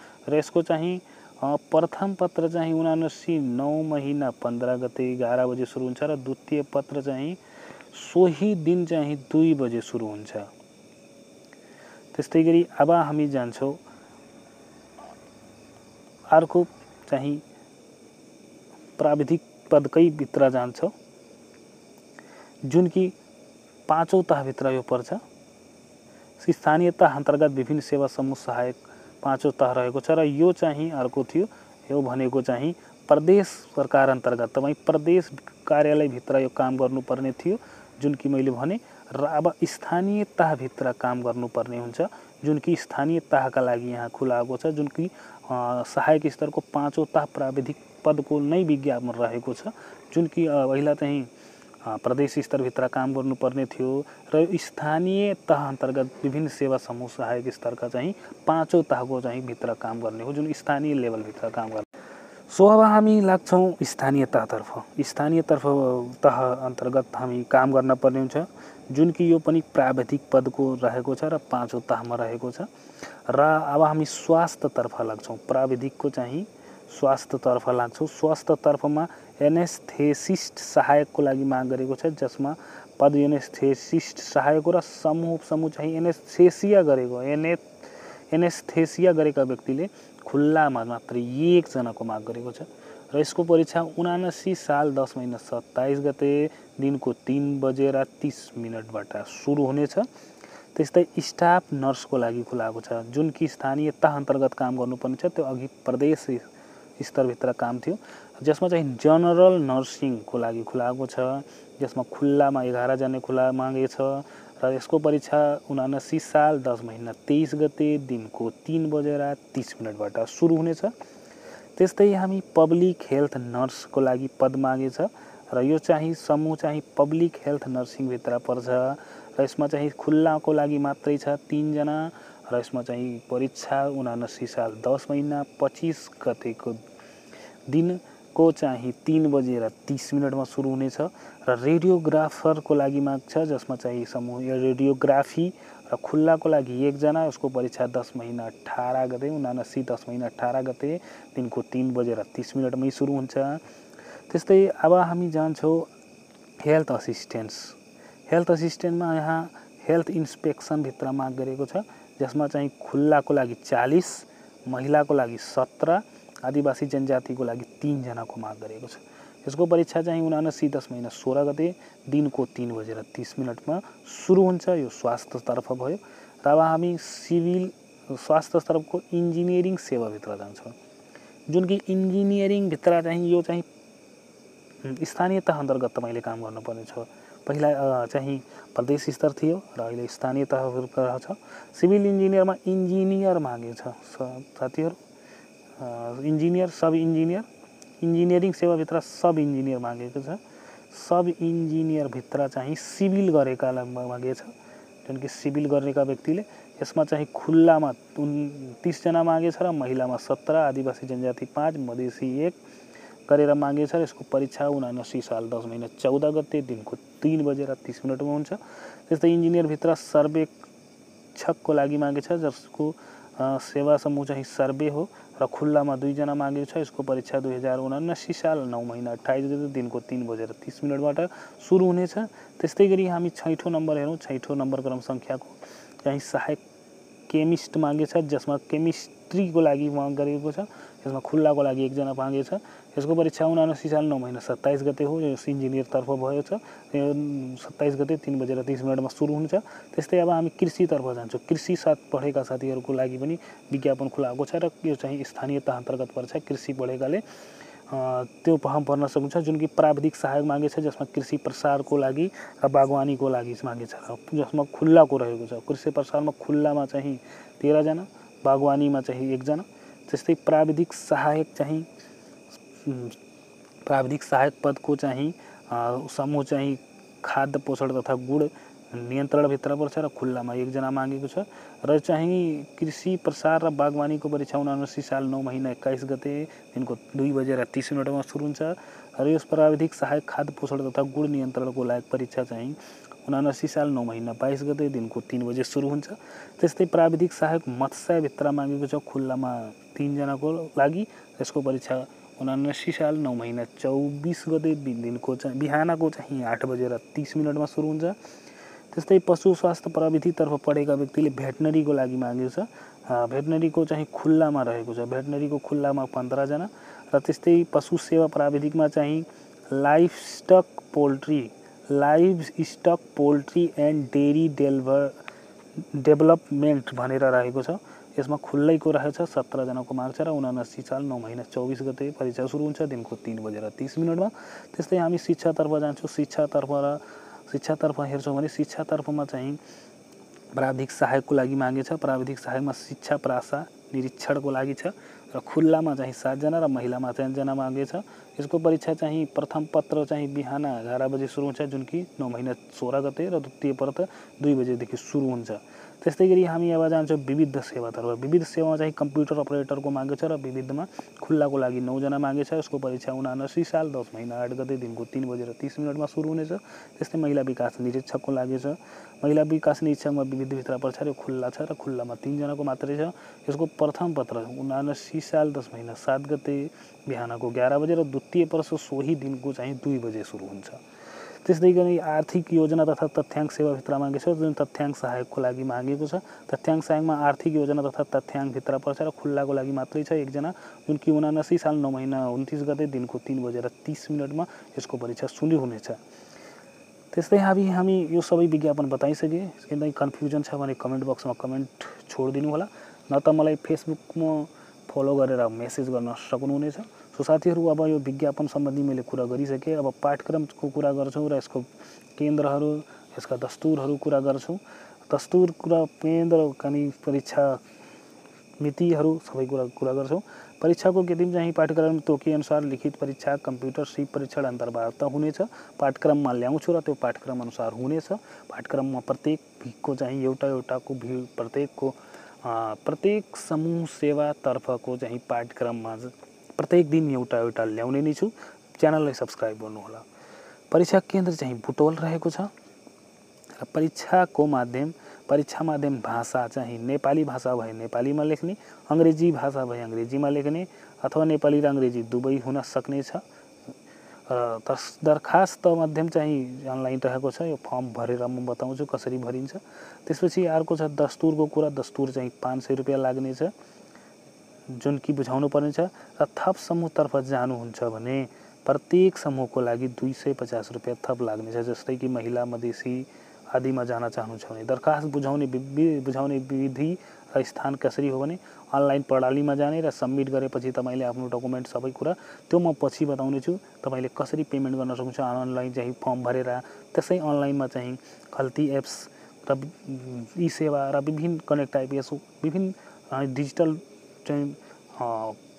प्रथम पत्र चाहिँ उनासी नौ महिना पन्ध्र गते एघार बजे सुरु हुन्छ र द्वितीय पत्र चाहिँ सोही दिन चाहिँ दुई बजे सुरु हुन्छ। त्यस्तै गरी अब हामी जान्छौँ। अर्को चाहिँ प्राविधिक पदकै भित्र जान्छौँ। जुन कि पाँचौँ तहभित्र यो पर्छ। स्थानीय तह अन्तर्गत विभिन्न सेवा समूह सहायक पाँचौँ तह छ र यो चाहिँ यो प्रदेश सरकार अंतर्गत। तपाईँ प्रदेश कार्यालयभित्र यो काम गर्नुपर्ने थियो, जुन कि र अब स्थानीय तह तहभित्र काम हुन्छ, जुन कि स्थानीय तहका लागि यहाँ छ, जुन कि सहायक स्तरको पाँचौँ तह प्राविधिक पदको नै विज्ञापन रहेको छ, जुन कि पहिला चाहिँ प्रदेश स्तरभित्र काम गर्नुपर्ने थियो र स्थानीय तह अन्तर्गत विभिन्न सेवा समूह सहायक स्तरका चाहिँ पाँचौँ तहको चाहिँ भित्र काम गर्ने हो जुन स्थानीय लेभलभित्र काम गर्ने सो अब हामी लाग्छौँ स्थानीय तहतर्फ। स्थानीय तर्फ तह अन्तर्गत हामी काम गर्न पर्ने हुन्छ जुन कि यो पनि प्राविधिक पदको रहेको छ र पाँचौँ तहमा रहेको छ। र अब हामी स्वास्थ्यतर्फ लाग्छौँ प्राविधिकको चाहिँ स्वास्थ्यतर्फ लाग्छौँ। स्वास्थ्यतर्फमा एनेस्थेसिस्ट सहायकको लागि माग गरेको छ जसमा पद एनेस्थेसिस्ट सहायक र समूह समूह चाहिँ एनेस्थेसिया गरेको एने एनेस्थेसिया गरेका व्यक्तिले खुल्लामा मात्रै एकजनाको माग गरेको छ। र यसको परीक्षा उनासी साल दस महिना सत्ताइस गते दिनको तिन बजेर तिस मिनटबाट सुरु हुनेछ। त्यस्तै स्टाफ नर्सको लागि खुलाएको छ। जुन कि स्थानीय तह अन्तर्गत काम गर्नुपर्ने छ त्यो अघि प्रदेश स्तरभित्र काम थियो। जसमा चाहिँ जनरल नर्सिङको लागि खुलाएको छ जसमा खुल्लामा एघारजना खुला मागेछ र यसको परीक्षा उनासी साल दस महिना तेइस गते दिनको तिन बजेर तिस मिनटबाट सुरु हुनेछ। त्यस्तै हामी पब्लिक हेल्थ नर्सको लागि पद मागेछ र यो चाहिँ समूह चाहिँ पब्लिक हेल्थ नर्सिङभित्र पर्छ र यसमा चाहिँ खुल्लाको लागि मात्रै छ तिनजना र यसमा चाहिँ परीक्षा उनासी साल दस महिना पच्चिस गतेको दिनको चाहिँ तिन बजेर तिस मिनटमा सुरु हुनेछ र रेडियोग्राफरको लागि माग छ जसमा चाहिँ समूह रेडियोग्राफी र खुल्लाको लागि एकजना उसको परीक्षा दस महिना अठार गते उनासी दस महिना अठार गते दिनको तिन बजेर तिस मिनटमै सुरु हुन्छ। त्यस्तै अब हामी जान्छौँ हेल्थ असिस्टेन्स हेल्थ असिस्टेन्टमा यहाँ हेल्थ इन्सपेक्सनभित्र माग गरेको छ जसमा चाहिँ खुल्लाको लागि चालिस महिलाको लागि सत्र आदिवासी जनजातिको लागि तिनजनाको माग गरेको छ। यसको परीक्षा चाहिँ उनासी दस महिना सोह्र गते दिनको तिन बजेर तिस मिनटमा सुरु हुन्छ। यो स्वास्थ्यतर्फ भयो र अब हामी सिभिल स्वास्थ्यतर्फको इन्जिनियरिङ सेवाभित्र जान्छौँ। जुन कि इन्जिनियरिङभित्र चाहिँ यो चाहिँ स्थानीय तह अन्तर्गत तपाईँले काम गर्नुपर्ने छ। पहिला चाहिँ प्रदेश स्तर थियो र अहिले स्थानीय तह छ। सिभिल इन्जिनियरमा इन्जिनियर मागेछ साथीहरू। इन्जिनियर सब इन्जिनियर इन्जिनियरिङ सेवाभित्र सब इन्जिनियर मागेको छ। सब इन्जिनियरभित्र चाहिँ सिभिल गरेकालाई मागेछ जुन कि सिभिल गरेका व्यक्तिले यसमा चाहिँ खुल्लामा उन्तिसजना मागेछ र महिलामा सत्र आदिवासी जनजाति पाँच मधेसी एक गरेर मागेछ र यसको परीक्षा उनासी साल दस महिना चौध गते दिनको तिन बजेर तिस मिनटमा हुन्छ। त्यस्तै इन्जिनियरभित्र सर्वेक्षकको लागि मागेछ जसको सेवा समूह चाहिँ सर्वे हो। र खुल्लामा दुईजना मागेको छ यसको परीक्षा दुई हजार उनासी साल नौ महिना अठाइस गते दिनको तिन बजेर तिस मिनटबाट सुरु हुनेछ त्यस्तै गरी हामी छैठौँ नम्बर हेरौँ छैठौँ नम्बर क्रम सङ्ख्याको चाहिँ सहायक केमिस्ट मागेछ जसमा केमिस्ट्रीको लागि माग गरेको छ। यसमा खुल्लाको लागि एकजना मागेछ। यसको परीक्षा उनासी साल नौ महिना सत्ताइस गते हो यो इन्जिनियरतर्फ भयो छ। सत्ताइस गते तिन बजेर तिस मिनटमा सुरु हुन्छ। त्यस्तै अब हामी कृषितर्फ जान्छौँ। कृषि साथ पढेका साथीहरूको लागि पनि विज्ञापन खुलाएको छ र यो चाहिँ स्थानीय तह अन्तर्गत पर्छ कृषि पढेकाले। त्यो फर्म भर्न सक्नुहुन्छ जुन कि प्राविधिक सहायक मागेछ जसमा कृषि प्रसारको लागि र बागवानीको लागि मागेछ जसमा खुल्लाको रहेको छ। कृषि प्रसारमा खुल्लामा चाहिँ तेह्रजना बागवानीमा चाहिँ एकजना। त्यस्तै प्राविधिक सहायक चाहिँ प्राविधिक सहायक पदको चाहिँ समूह चाहिँ, खाद्य पोषण तथा गुड नियन्त्रणभित्र पर्छ र खुल्लामा एकजना मागेको छ, र चाहिँ कृषि प्रसार र बागवानीको परीक्षा उनासी साल नौ महिना एक्काइस गते दिनको दुई बजेर तिस मिनटमा सुरु हुन्छ। र यस प्राविधिक सहायक खाद्य पोषण तथा गुड नियन्त्रणको लायक परीक्षा चाहिँ उनासी साल नौ महिना बाइस गते दिनको तिन बजे सुरु हुन्छ। त्यस्तै प्राविधिक सहायक मत्स्यभित्र मागेको छ खुल्लामा तिनजनाको लागि। यसको परीक्षा उनासी साल नौ महिना चौबिस गते दिनको चाहिँ बिहानको चाहिँ आठ बजेर तिस मिनटमा सुरु हुन्छ। त्यस्तै पशु स्वास्थ्य प्रविधितर्फ पढेका व्यक्तिले भेटनरीको लागि मागेको छ। भेटनरीको चाहिँ खुल्लामा रहेको छ। भेटनरीको खुल्लामा पन्ध्रजना र त्यस्तै पशु सेवा प्राविधिकमा चाहिँ life stock poultry livestock poultry and dairy deliver development भनेर रहेको छ। यसमा खुल्लैको रहेछ सत्रजनाको माग छ र उनासी साल नौ महिना चौबिस गते परीक्षा सुरु हुन्छ। दिनको तिन बजेर तिस मिनटमा। त्यस्तै हामी शिक्षातर्फ जान्छौँ। शिक्षातर्फ र शिक्षातर्फ हेर्छौँ भने शिक्षातर्फमा चाहिँ प्राविधिक सहायकको लागि मागेछ प्राविधिक सहायकमा शिक्षा प्रासा निरीक्षणको लागि छ। र खुल्लामा चाहिँ सातजना र महिलामा चारजना मागेछ यसको परीक्षा चाहिँ प्रथम पत्र चाहिँ बिहान एघार बजे सुरू हुन्छ जुन कि नौ महीना सोह्र गते र द्वितीय पत्र दुई बजेदेखि सुरु हुन्छ त्यस्तै गरी हामी अब जान्छौँ विविध सेवातर्फ विविध सेवामा चाहिँ कम्प्युटर अपरेटरको मागेको छ र विविधमा खुल्लाको लागि नौजना मागेछ यसको परीक्षा उनासी साल दस महिना आठ गते दिनको तिन बजेर तिस मिनटमा सुरु हुनेछ। त्यस्तै महिला विकास निरीक्षकको लागि छ। महिला विकास निरीक्षकमा विविधभित्र पर्छ र खुल्ला छ र खुल्लामा तिनजनाको मात्रै छ। यसको प्रथम पत्र उनासी साल दस महिना सात गते बिहानको एघार बजे र द्वितीय वर्ष सोही दिनको चाहिँ दुई बजे सुरु हुन्छ। त्यस्तै गरी आर्थिक योजना तथा तथ्याङ्क सेवाभित्र मागेको छ जुन तथ्याङ्क सहायकको लागि मागेको छ। तथ्याङ्क सहायकमा आर्थिक योजना तथा तथ्याङ्कभित्र पर्छ र खुल्लाको लागि मात्रै छ एकजना जुन कि उनासी साल नौ महिना उन्तिस गते दिनको तिन बजेर तिस मिनटमा यसको परीक्षा सुरु हुनेछ। त्यस्तै हामी हामी यो सबै विज्ञापन बताइसकेँ कुनै कन्फ्युजन छ भने कमेन्ट बक्समा कमेन्ट छोडिदिनु होला न त मलाई फेसबुकमा फलो गरेर मेसेज गर्न सक्नुहुनेछ। सो साथीहरू अब यो विज्ञापन सम्बन्धी मैले कुरा गरिसकेँ। अब पाठ्यक्रमको कुरा गर्छौँ र यसको केन्द्रहरू यसका दस्तुरहरू कुरा गर्छौँ। दस्तुर कुरा केन्द्र अनि परीक्षा मितिहरू सबै कुरा कुरा गर्छौँ। परीक्षाको के दिन चाहिँ पाठ्यक्रम तोके अनुसार लिखित परीक्षा कम्प्युटर सिप परीक्षण अन्तर्वार्ता हुनेछ। पाठ्यक्रममा ल्याउँछु र त्यो पाठ्यक्रम अनुसार हुनेछ। पाठ्यक्रममा प्रत्येक भिकको चाहिँ एउटा एउटाको भिड प्रत्येकको प्रत्येक समूह सेवातर्फको चाहिँ पाठ्यक्रममा प्रत्येक दिन एउटा एउटा ल्याउने नै छु। च्यानललाई सब्सक्राइब गर्नुहोला। परीक्षा केन्द्र चाहिँ बुटोल रहेको छ र परीक्षाको माध्यम परीक्षा माध्यम भाषा चाहिँ नेपाली भाषा भए नेपालीमा लेख्ने अङ्ग्रेजी भाषा भए अङ्ग्रेजीमा लेख्ने अथवा नेपाली र अङ्ग्रेजी दुवै हुन सक्नेछ र दरखास्त माध्यम चाहिँ अनलाइन रहेको छ। यो फर्म भरेर म बताउँछु कसरी भरिन्छ। त्यसपछि अर्को छ दस्तुरको कुरा। दस्तुर चाहिँ पाँच सय रुपियाँ लाग्नेछ जुन कि बुझाउनु पर्नेछ र थप समूहतर्फ जानुहुन्छ भने प्रत्येक समूहको लागि दुई सय पचास रुपियाँ थप लाग्नेछ जस्तै कि महिला मधेसी आदिमा जान चाहनुहुन्छ भने। दरखास्त बुझाउने बुझाउने विधि र स्थान कसरी हो भने अनलाइन प्रणालीमा जाने र सब्मिट गरेपछि तपाईँले आफ्नो डकुमेन्ट सबै कुरा त्यो म पछि बताउने छु। तपाईँले कसरी पेमेन्ट गर्न सक्नुहुन्छ अनलाइन चाहिँ फर्म भरेर त्यसै अनलाइनमा चाहिँ खल्ती एप्स र ई सेवा र विभिन्न कनेक्ट आइपिएस विभिन्न डिजिटल चाहिँ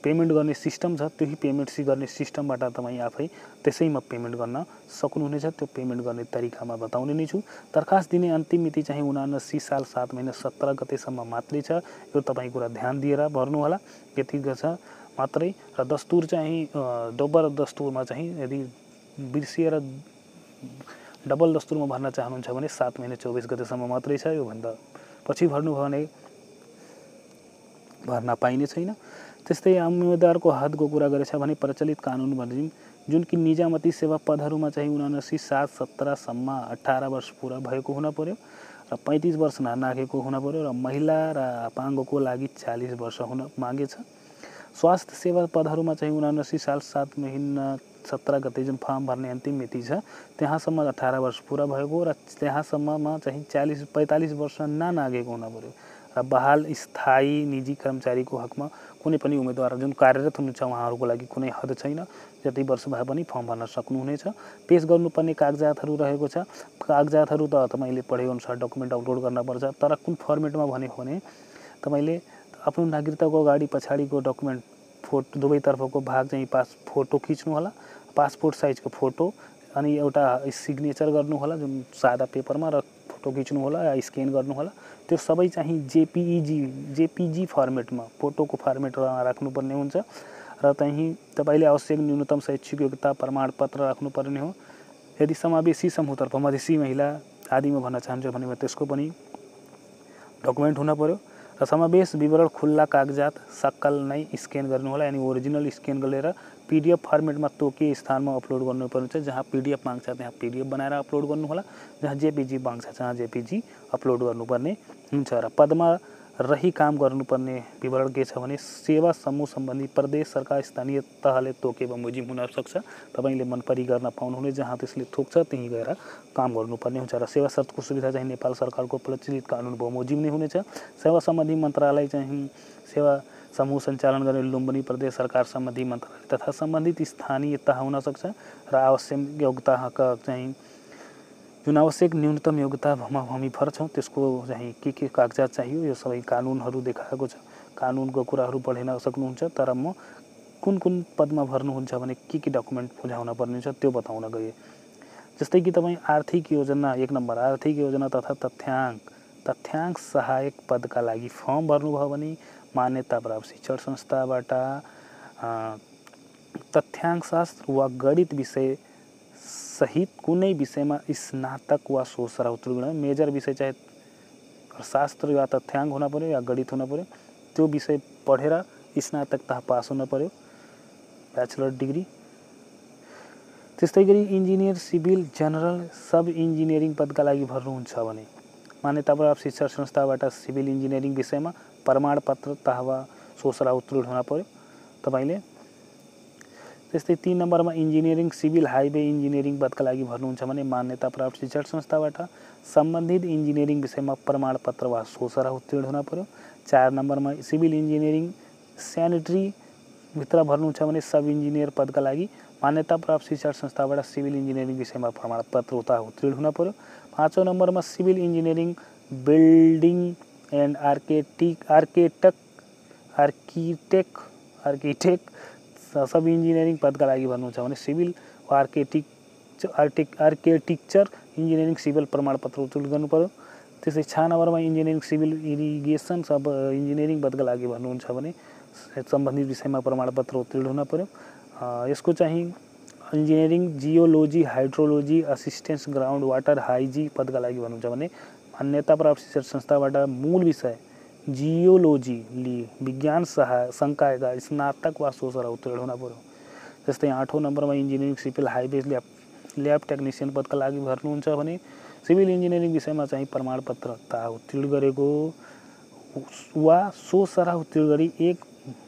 पेमेन्ट गर्ने सिस्टम छ त्यही पेमेन्ट गर्ने सिस्टमबाट तपाईँ आफै त्यसैमा पेमेन्ट गर्न सक्नुहुनेछ। त्यो पेमेन्ट गर्ने तरिकामा बताउने नै छु। दरखास्त दिने अन्तिम मिति चाहिँ उनासी साल सात महिना सत्र गतेसम्म मात्रै छ। यो तपाईँ कुरा ध्यान दिएर भर्नुहोला। यति छ मात्रै र दस्तुर चाहिँ डब्बर दस्तुरमा चाहिँ यदि बिर्सिएर डबल दस्तुरमा भर्न चाहनुहुन्छ भने सात महिना चौबिस गतेसम्म मात्रै छ योभन्दा पछि भर्नुभयो भने भर्न पाइने छैन। त्यस्तै उम्मेदवारको हदको कुरा गरेछ भने प्रचलित कानुन बमोजिम जुन कि निजामती सेवा पदहरूमा चाहिँ उनासी सात सत्रसम्म अठार वर्ष पुरा भएको हुन पर्यो र पैँतिस वर्ष नागेको हुन पर्यो र महिला र अपाङ्गको लागि चालिस वर्ष हुन मागेछ। स्वास्थ्य सेवा पदहरूमा चाहिँ उनासी साल सात महिना सत्र गते जुन फर्म भर्ने अन्तिम मिति छ त्यहाँसम्म अठार वर्ष पुरा भएको र त्यहाँसम्ममा चाहिँ चालिस पैँतालिस वर्ष ननागेको हुन पऱ्यो र बहाल स्थायी निजी कर्मचारीको हकमा कुनै पनि उम्मेदवार जुन कार्यरत हुनुहुन्छ उहाँहरूको लागि कुनै हद छैन। जति वर्ष भए पनि फर्म भर्न सक्नुहुनेछ। पेस गर्नुपर्ने कागजातहरू रहेको छ। कागजातहरू त तपाईँले पढेको अनुसार डकुमेन्ट अपलोड गर्नुपर्छ तर कुन फर्मेटमा भन्यो भने तपाईँले आफ्नो नागरिकताको अगाडि पछाडिको डकुमेन्ट फोटो दुवैतर्फको भाग चाहिँ पास फोटो खिच्नु होला पासपोर्ट साइजको फोटो अनि एउटा सिग्नेचर गर्नु होला जुन सादा पेपरमा र फोटो खिच्नु होला या स्क्यान गर्नु होला त्यो सबै चाहिँ जेपिइजी जेपिजी फर्मेटमा फोटोको फर्मेटमा राख्नुपर्ने हुन्छ। र त्यहीँ तपाईँले आवश्यक न्यूनतम शैक्षिक योग्यता प्रमाणपत्र राख्नुपर्ने हो। यदि समावेशी समूहतर्फ मधेसी महिला आदिमा भन्न चाहन्छ भने त्यसको पनि डकुमेन्ट हुन पर्यो। र समावेश विवरण खुल्ला कागजात सक्कल नै स्क्यान गर्नु होला अनि ओरिजिनल स्क्यान गरेर पिडिएफ फर्मेटमा तोकिए स्थानमा अपलोड गर्नुपर्ने हुन्छ जहाँ पिडिएफ माग्छ त्यहाँ पिडिएफ बनाएर अपलोड होला जहाँ जेपिजी माग्छ जहाँ जेपिजी अपलोड गर्नुपर्ने हुन्छ र पदमा रही काम गर्नुपर्ने विवरण के सेवा समूह सम्बन्धी प्रदेश सरकार स्थानीय तहले तोके बमोजिम हुनसक्छ तपाईँले मनपरी गर्न पाउनुहुने जहाँ त्यसले थोक्छ त्यहीँ गएर काम गर्नुपर्ने हुन्छ र सेवा शर्तको सुविधा चाहिँ नेपाल सरकारको प्रचलित कानुन बमोजिम नै हुनेछ सेवा सम्बन्धी मन्त्रालय चाहिँ सेवा समूह सञ्चालन गर्ने लुम्बिनी प्रदेश सरकार सम्बन्धी मन्त्रालय तथा सम्बन्धित स्थानीय तह हुनसक्छ र आवश्यक योग्यताका चाहिँ जुन आवश्यक न्यूनतम योग्यतामा हामी भर्छौँ त्यसको चाहिँ के के कागजात चाहियो यो सबै कानुनहरू देखाएको छ। कानुनको कुराहरू पढेन सक्नुहुन्छ तर म कुन कुन पदमा भर्नुहुन्छ भने के के डकुमेन्ट बुझाउन पर्ने हुन्छ त्यो बताउन गएँ। जस्तै कि तपाईँ आर्थिक योजना एक नम्बर आर्थिक योजना तथा तथ्याङ्क। तथ्याङ्क सहायक पदका लागि फर्म भर्नुभयो भने मान्यता प्राप्त शिक्षण संस्थाबाट तथ्याङ्कशास्त्र वा गणित विषय सहित कुनै विषयमा स्नातक वा सोसरा उत्तीर्ण मेजर विषय चाहे शास्त्र या तथ्याङ्क हुन पऱ्यो या गणित हुन पऱ्यो त्यो विषय पढेर स्नातकता पास हुन पऱ्यो ब्याचलर डिग्री। त्यस्तै गरी engineer civil general sub engineering पदका लागि भर्नुहुन्छ भने मान्यता प्राप्त शिक्षा संस्थाबाट सिभिल इन्जिनियरिङ विषयमा प्रमाणपत्र अथवा सोसरा उत्तीर्ण हुन पऱ्यो तपाईँले त्यस्तै तिन नम्बरमा इन्जिनियरिङ सिभिल हाइवे इन्जिनियरिङ पदका लागि भर्नुहुन्छ भने मान्यता प्राप्त शिक्षण संस्था संस्थाबाट सम्बन्धित इन्जिनियरिङ विषयमा प्रमाणपत्र वा सोसरा उत्तीर्ण हुन पर्यो चार नम्बरमा सिभिल इन्जिनियरिङ स्यानिट्रीभित्र भर्नुहुन्छ भने सब इन्जिनियर पदका लागि मान्यता प्राप्त शिक्षण संस्थाबाट सिभिल इन्जिनियरिङ विषयमा प्रमाणपत्र उता उत्तीर्ण हुन पाँचौँ नम्बरमा सिभिल इन्जिनियरिङ बिल्डिङ एन्ड आर्केटिक आर्केटक आर्किटेक्ट आर्किटेक्ट सब इंजीनियरिंग पदका लागि भन्नुहुन्छ भने सिभिल आर्किटेक्चर आर्टिक आर्किटेक्चर इन्जिनियरिङ सिभिल प्रमाणपत्र उत्तीर्ण गर्नु पऱ्यो त्यसै छ नम्बरमा engineering civil irrigation sub engineering पदका लागि भन्नुहुन्छ भने सम्बन्धित विषयमा प्रमाणपत्र उत्तीर्ण हुन पऱ्यो यसको चाहिँ engineering geology hydrology assistance groundwater हाइजी पदका लागि भन्नुहुन्छ भने प्राप्त शिक्षण संस्थाबाट मूल विषय, जियोलोजी लिए विज्ञान सहाय संकायका स्नातक वा सोसर उत्तीर्ण होना पऱ्यो जस्तै आठौँ नम्बरमा engineering civil highway lab lab technician पदका लागि भर्नुहुन्छ भने सिभिल इन्जिनियरिङ विषयमा चाहिँ प्रमाणपत्र उत्तीर्ण वा सो सराह उत्तीर्ण गरी एक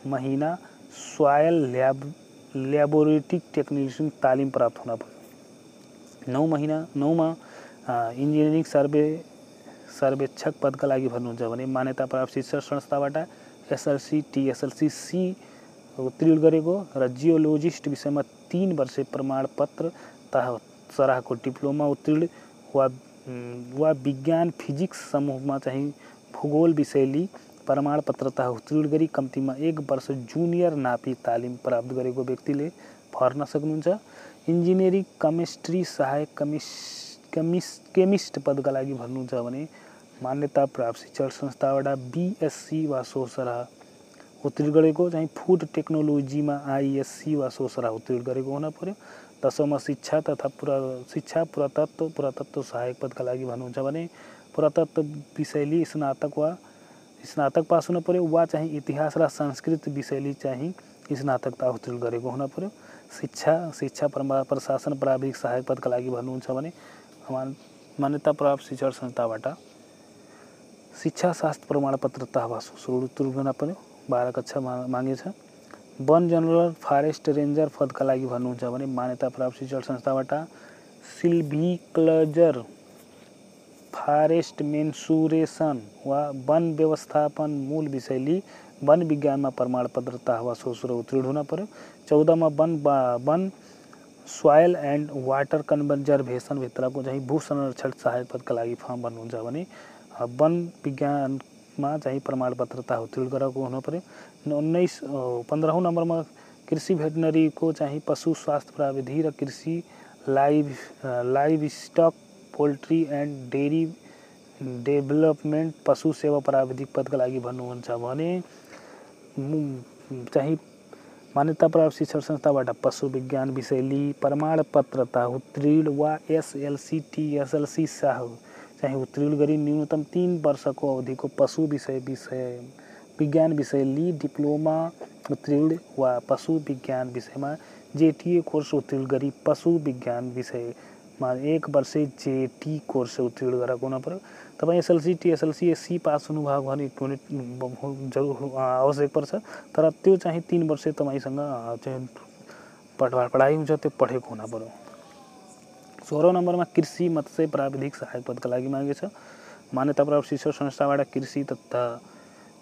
महिना स्वायल ल्याब ल्याबोरेटरी टेक्निसियन तालिम प्राप्त हुन नौ महिना, नौमा इन्जिनियरिङ सर्वे सर्वेक्षक पदका लागि भन्नुहुन्छ भने मान्यता प्राप्त शिक्षण संस्थाबाट एसएलसी टिएसएलसी सी उत्तीर्ण गरेको र जियोलोजिस्ट विषयमा तिन वर्ष प्रमाणपत्र तथा सराहको डिप्लोमा उत्तीर्ण वा वा विज्ञान फिजिक्स समूहमा चाहिँ भूगोल विषय लिई प्रमाणपत्र तथा उत्तीर्ण गरी कम्तीमा एक वर्ष जुनियर नापी तालिम प्राप्त गरेको व्यक्तिले भर्न सक्नुहुन्छ। इन्जिनियरिङ केमिस्ट्री सहायक कमिस केमिस केमिस्ट पदका लागि भन्नुहुन्छ भने मान्यता प्राप्त शिक्षण संस्था संस्थाबाट बिएससी वा सोसरा उत्तीर्ण गरेको चाहिँ फुड टेक्नोलोजीमा आइएससी वा सोसरा उत्तीर्ण गरेको हुन दशौँमा शिक्षा तथा पुरा, शिक्षा पुरातत्व पुरातत्व सहायक पदका लागि भन्नुहुन्छ भने पुरातत्व विषयले स्नातक वा, स्नातक पास हुनु पर्यो वा चाहिँ इतिहास र संस्कृत विषयले चाहिँ स्नातकता उत्तीर्ण गरेको हुन शिक्षा शिक्षा प्रशासन प्राविधिक सहायक पदका लागि भन्नुहुन्छ भने मान्यता प्राप्त शिक्षण संस्थाबाट शास्त्र प्रमाणपत्र वा उत्तीर्ण हुन पर्यो बाह्र कक्षा मागेछ वन जनरल फरेस्ट रेन्जर पदका लागि भन्नुहुन्छ भने मान्यता प्राप्त शिक्षण संस्थाबाट सिल्भी क्लजर फारेस्ट मेन्सुरेसन वा वन व्यवस्थापन मूल विषयले वन विज्ञानमा प्रमाणपत्रता वा सोसुर उत्तीर्ण हुन पर्यो। चौधमा वन वन सोइल एन्ड वाटर कन्जर्भेसनभित्रको चाहिँ भू संरक्षण सहायक पदका लागि फर्म भन्नुहुन्छ भने वन विज्ञानमा चाहिँ प्रमाणपत्रता उत्तीर्ण गराएको हुनु पऱ्यो उन्नाइस पन्ध्रौँ नम्बरमा कृषि भेटनरीको चाहिँ पशु स्वास्थ्य प्राविधि कृषि live livestock poultry and dairy development पशु सेवा प्राविधिक पदका लागि भन्नुहुन्छ भने चाहिँ मान्यता प्राप्त शिक्षण संस्थाबाट पशु विज्ञान विषयले प्रमाणपत्रता उत्तीर्ण वा एसएलसी, टिएसएलसी साह चाहिँ उत्तीर्ण गरी न्यूनतम तिन वर्षको अवधिको पशु विषय विषय विज्ञान विषयले डिप्लोमा उत्तीर्ण वा पशु विज्ञान विषयमा जेटिए कोर्स उत्तीर्ण गरी पशु विज्ञान विषयमा एक वर्ष जेटी कोर्स उत्तीर्ण गराएको हुन पऱ्यो तपाईँ एसएलसी टिएसएलसी एससी पास हुनुभयो भने जरुर आवश्यक पर्छ तर त्यो चाहिँ तिन वर्ष तपाईँसँग चाहिँ पढाइ हुन्छ त्यो पढेको हुन पऱ्यो सोह्रौँ नम्बरमा कृषि मत्स्य प्राविधिक सहायक पदका लागि मागेको छ मान्यता प्राप्त शिक्षण संस्थाबाट कृषि तथा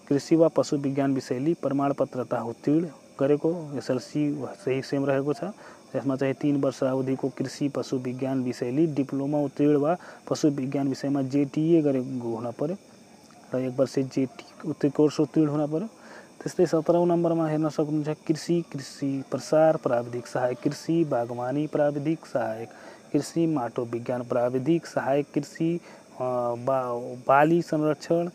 कृषि वा पशु विज्ञान विषयले प्रमाणपत्रता उत्तीर्ण गरेको एसएलसी सही सेम रहेको छ यसमा चाहिँ तिन वर्ष अवधिको कृषि पशु विज्ञान विषयले डिप्लोमा उत्तीर्ण वा पशु विज्ञान विषयमा जेटिए गरेको हुन पऱ्यो एक वर्ष जेटी उत्तीर्ण कोर्स उत्तीर्ण हुन पऱ्यो त्यस्तै सत्रौँ नम्बरमा हेर्न सक्नुहुन्छ कृषि कृषि प्रसार प्राविधिक सहायक कृषि बागवानी प्राविधिक सहायक कृषि माटो विज्ञान, प्राविधिक सहायक कृषि बा, बाली संरक्षण,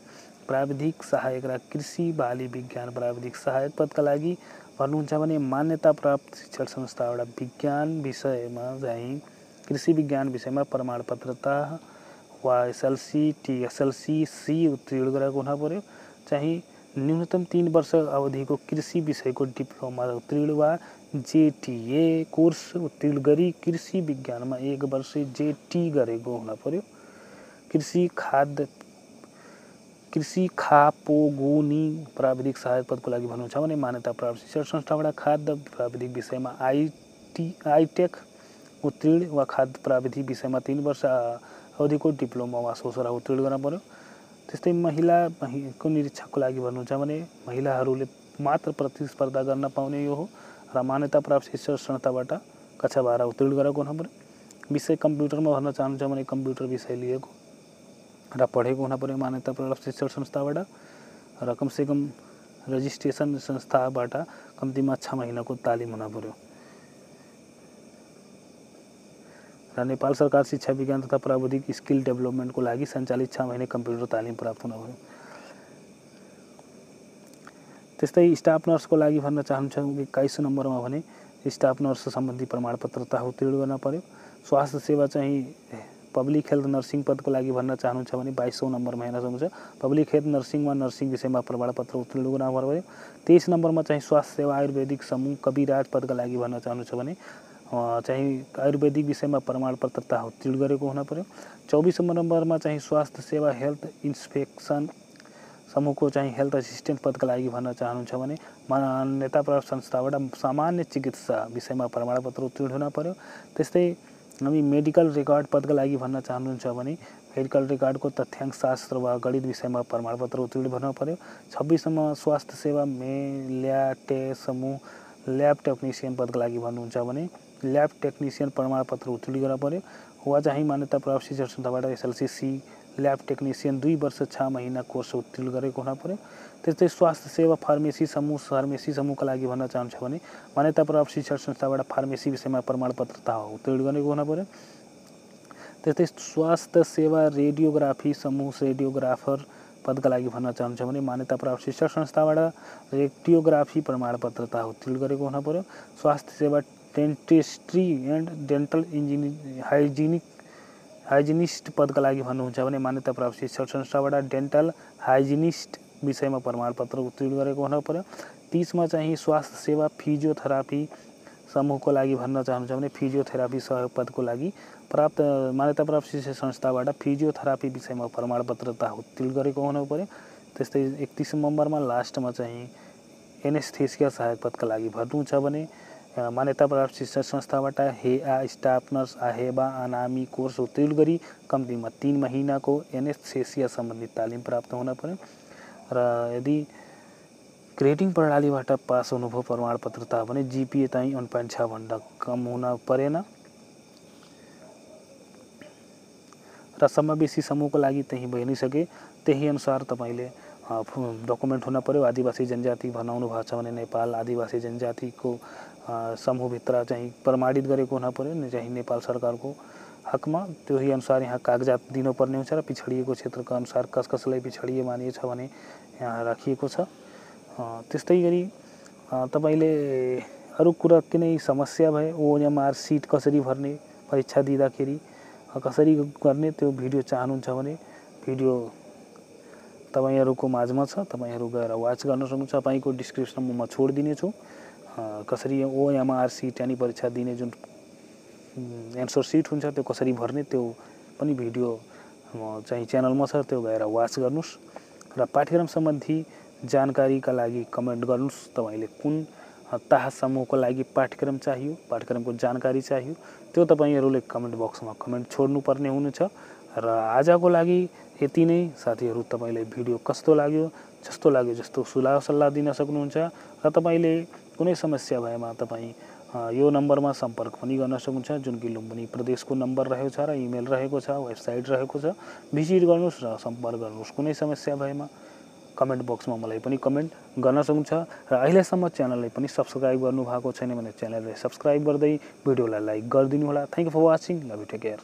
प्राविधिक सहायक र कृषि बाली विज्ञान, प्राविधिक सहायक पदका लागि भन्नुहुन्छ भने मान्यता प्राप्त शिक्षण संस्थाबाट विज्ञान विषयमा चाहिँ कृषि विज्ञान विषयमा प्रमाणपत्रता वा एसएलसी टिएसएलसी सी उत्तीर्ण गरेको हुन पऱ्यो चाहिँ न्यूनतम तिन वर्ष अवधिको कृषि विषयको डिप्लोमा उत्तीर्ण वा जेटिए कोर्स उत्तीर्ण गरी कृषि विज्ञानमा एक वर्ष जेटी गरेको हुन पऱ्यो कृषि खाद्य कृषि खापोगोनी प्राविधिक सहायक पदको लागि भन्नुहुन्छ भने मान्यता प्राप्त शिक्षण संस्थाबाट खाद्य प्राविधिक विषयमा आइटी आइटेक उत्तीर्ण वा खाद्य प्राविधिक विषयमा तिन वर्ष अवधिको डिप्लोमा वा सोसरा उत्तीर्ण गर्न पर्यो त्यस्तै महिलाको निरीक्षकको लागि भन्नुहुन्छ भने महिलाहरूले मात्र प्रतिस्पर्धा गर्न पाउने यो हो। र मान्यता प्राप्त शिक्षण संस्थाबाट कक्षा बाह्र उत्तीर्ण गरेको हुनु पऱ्यो विषय कम्प्युटरमा भन्न चाहनुहुन्छ भने कम्प्युटर विषय लिएको र पढेको हुन पऱ्यो मान्यता प्राप्त शिक्षण संस्थाबाट र कमसेकम रजिस्ट्रेसन संस्थाबाट कम्तीमा छ महिनाको तालिम हुन र नेपाल सरकार शिक्षा विज्ञान तथा प्राविधिक स्किल डेभलपमेन्टको लागि सञ्चालित छ महिने कम्प्युटर तालिम प्राप्त हुन पऱ्यो त्यस्तै स्टाफ नर्सको लागि भन्न चाहन्छ एक्काइस नम्बरमा भने स्टाफ नर्स सम्बन्धी प्रमाणपत्रता उत्तीर्ण गर्न पऱ्यो स्वास्थ्य सेवा चाहिँ पब्लिक हेल्थ नर्सिङ पदको लागि भन्न चाहनुहुन्छ भने बाइसौँ नम्बरमा हेर्न सक्नुहुन्छ। पब्लिक हेल्थ नर्सिङ वा नर्सिङ विषयमा प्रमाणपत्र उत्तीर्ण गुणा भयो तेइस नम्बरमा चाहिँ स्वास्थ्य सेवा आयुर्वेदिक समूह कविराज पदका लागि भन्न चाहनुहुन्छ भने चाहिँ आयुर्वेदिक विषयमा प्रमाणपत्रता उत्तीर्ण गरेको हुन पऱ्यो चौबिस नम्बरमा चाहिँ स्वास्थ्य सेवा हेल्थ इन्सपेक्सन समूहको चाहिँ हेल्थ असिस्टेन्ट पदका लागि भन्न चाहनुहुन्छ भने मान्यता प्राप्त संस्थाबाट सामान्य चिकित्सा विषयमा प्रमाणपत्र उत्तीर्ण हुन पऱ्यो त्यस्तै हामी मेडिकल रेकर्ड पदका लागि भन्न चाहनुहुन्छ भने मेडिकल रेकर्डको तथ्याङ्क शास्त्र वा गणित विषयमा प्रमाणपत्र उत्तीर्ण भर्नु पऱ्यो छब्बिससम्म स्वास्थ्य सेवा मे ल्याटे समूह ल्याब टेक्निसियन पदका लागि भन्नुहुन्छ भने ल्याब टेक्निसियन प्रमाणपत्र उत्तीर्ण गर्नु पऱ्यो वा चाहिँ मान्यता प्राप्त शिक्षण संस्थाबाट एसएलसी सी ल्याब टेक्निसियन दुई वर्ष छ महिना कोर्स उत्तीर्ण गरेको हुन त्यस्तै स्वास्थ्य सेवा फार्मेसी समूह फार्मेसी समूहका लागि भन्न चाहन्छ भने मान्यता प्राप्त शिक्षण संस्थाबाट फार्मेसी विषयमा प्रमाणपत्रता उत्तीर्ण गरेको हुन त्यस्तै स्वास्थ्य सेवा रेडियोग्राफी समूह रेडियोग्राफर पदका लागि भन्न चाहनुहुन्छ भने मान्यता प्राप्त शिक्षक संस्थाबाट रेक्टियोग्राफी प्रमाणपत्रता उत्तीर्ण गरेको हुन स्वास्थ्य सेवा डेन्टिस्ट्री एन्ड डेन्टल इन्जिनि हाइजिनिक हाइजिनिस्ट पदका लागि भन्नुहुन्छ भने मान्यता प्राप्त शिक्षक संस्थाबाट डेन्टल हाइजिनिस्ट विषयमा प्रमाणपत्र उत्तीर्ण गरेको हुन पर्यो। तिसमा चाहिँ स्वास्थ्य सेवा फिजियोथेरापी समूहको लागि भन्न चाहनुहुन्छ भने फिजियोथेरापी सहयोग पदको लागि प्राप्त मान्यता प्राप्त शिक्षण संस्थाबाट फिजियोथेरापी विषयमा प्रमाणपत्रता उत्तीर्ण गरेको हुनु पऱ्यो त्यस्तै एकतिस नम्बरमा लास्टमा चाहिँ एनेस्थेसिया सहायक पदका लागि भर्नु छ भने मान्यता प्राप्त शिक्षण संस्थाबाट हेआ स्टाफ नर्स आहेबा अनामी कोर्स उत्तीर्ण गरी तिन महिनाको एनेस्थेसिया सम्बन्धित तालिम प्राप्त हुन पर्यो। र यदि ग्रेडिङ पास हुनुभयो प्रमाणपत्रता भने जिपिए चाहिँ वान पोइन्ट छभन्दा कम हुन परेन। र समावेशी समूहको लागि त्यही भइ सके त्यही अनुसार तपाईँले डकुमेन्ट हुन पऱ्यो आदिवासी जनजाति नेपाल आदिवासी जनजातिको समूहभित्र चाहिँ प्रमाणित गरेको हुन पऱ्यो चाहिँ नेपाल सरकारको हकमा। त्यही अनुसार यहाँ कागजात दिनुपर्ने हुन्छ र पिछडिएको क्षेत्रको अनुसार कस कसलाई पिछडिए मानिएछ भने यहाँ राखिएको छ। त्यस्तै गरी तपाईँले अरू कुरा कुनै समस्या भए ओएमआर सिट कसरी भर्ने परीक्षा दिँदाखेरि कसरी गर्ने त्यो भिडियो चाहनुहुन्छ भने भिडियो तपाईँहरूको माझमा छ। तपाईँहरू गएर वाच गर्न सक्नुहुन्छ। तपाईँको डिस्क्रिप्सनमा म छोडिदिनेछु। कसरी ओएमआर सिट यानि परीक्षा दिने जुन एन्सर सिट हुन्छ त्यो कसरी भर्ने त्यो पनि भिडियो चाहिँ च्यानलमा छ त्यो गएर वाच गर्नुहोस् र पाठ्यक्रम सम्बन्धी जानकारीका लागि कमेन्ट गर्नुहोस् तपाईँले कुन ताहा समूहको लागि पाठ्यक्रम चाहियो पाठ्यक्रमको जानकारी चाहियो त्यो तपाईँहरूले कमेन्ट बक्समा कमेन्ट छोड्नुपर्ने हुनेछ र आजको लागि यति नै। साथीहरू तपाईँलाई भिडियो कस्तो लाग्यो जस्तो लाग्यो जस्तो सुझाव सल्लाह दिन सक्नुहुन्छ र तपाईँले कुनै समस्या भएमा तपाईँ यो नम्बरमा सम्पर्क पनि गर्न सक्नुहुन्छ जुन कि लुम्बिनी प्रदेशको नम्बर रहेको छ र इमेल रहेको छ वेबसाइट रहेको छ। भिजिट गर्नुहोस् र सम्पर्क गर्नुहोस् कुनै समस्या भएमा। कमेन्ट बक्समा मलाई पनि कमेन्ट गर्न सक्नुहुन्छ र अहिलेसम्म च्यानललाई पनि सब्सक्राइब गर्नुभएको छैन भने च्यानललाई सब्सक्राइब गर्दै भिडियोलाई लाइक गरिदिनु होला thank you for watching love you take care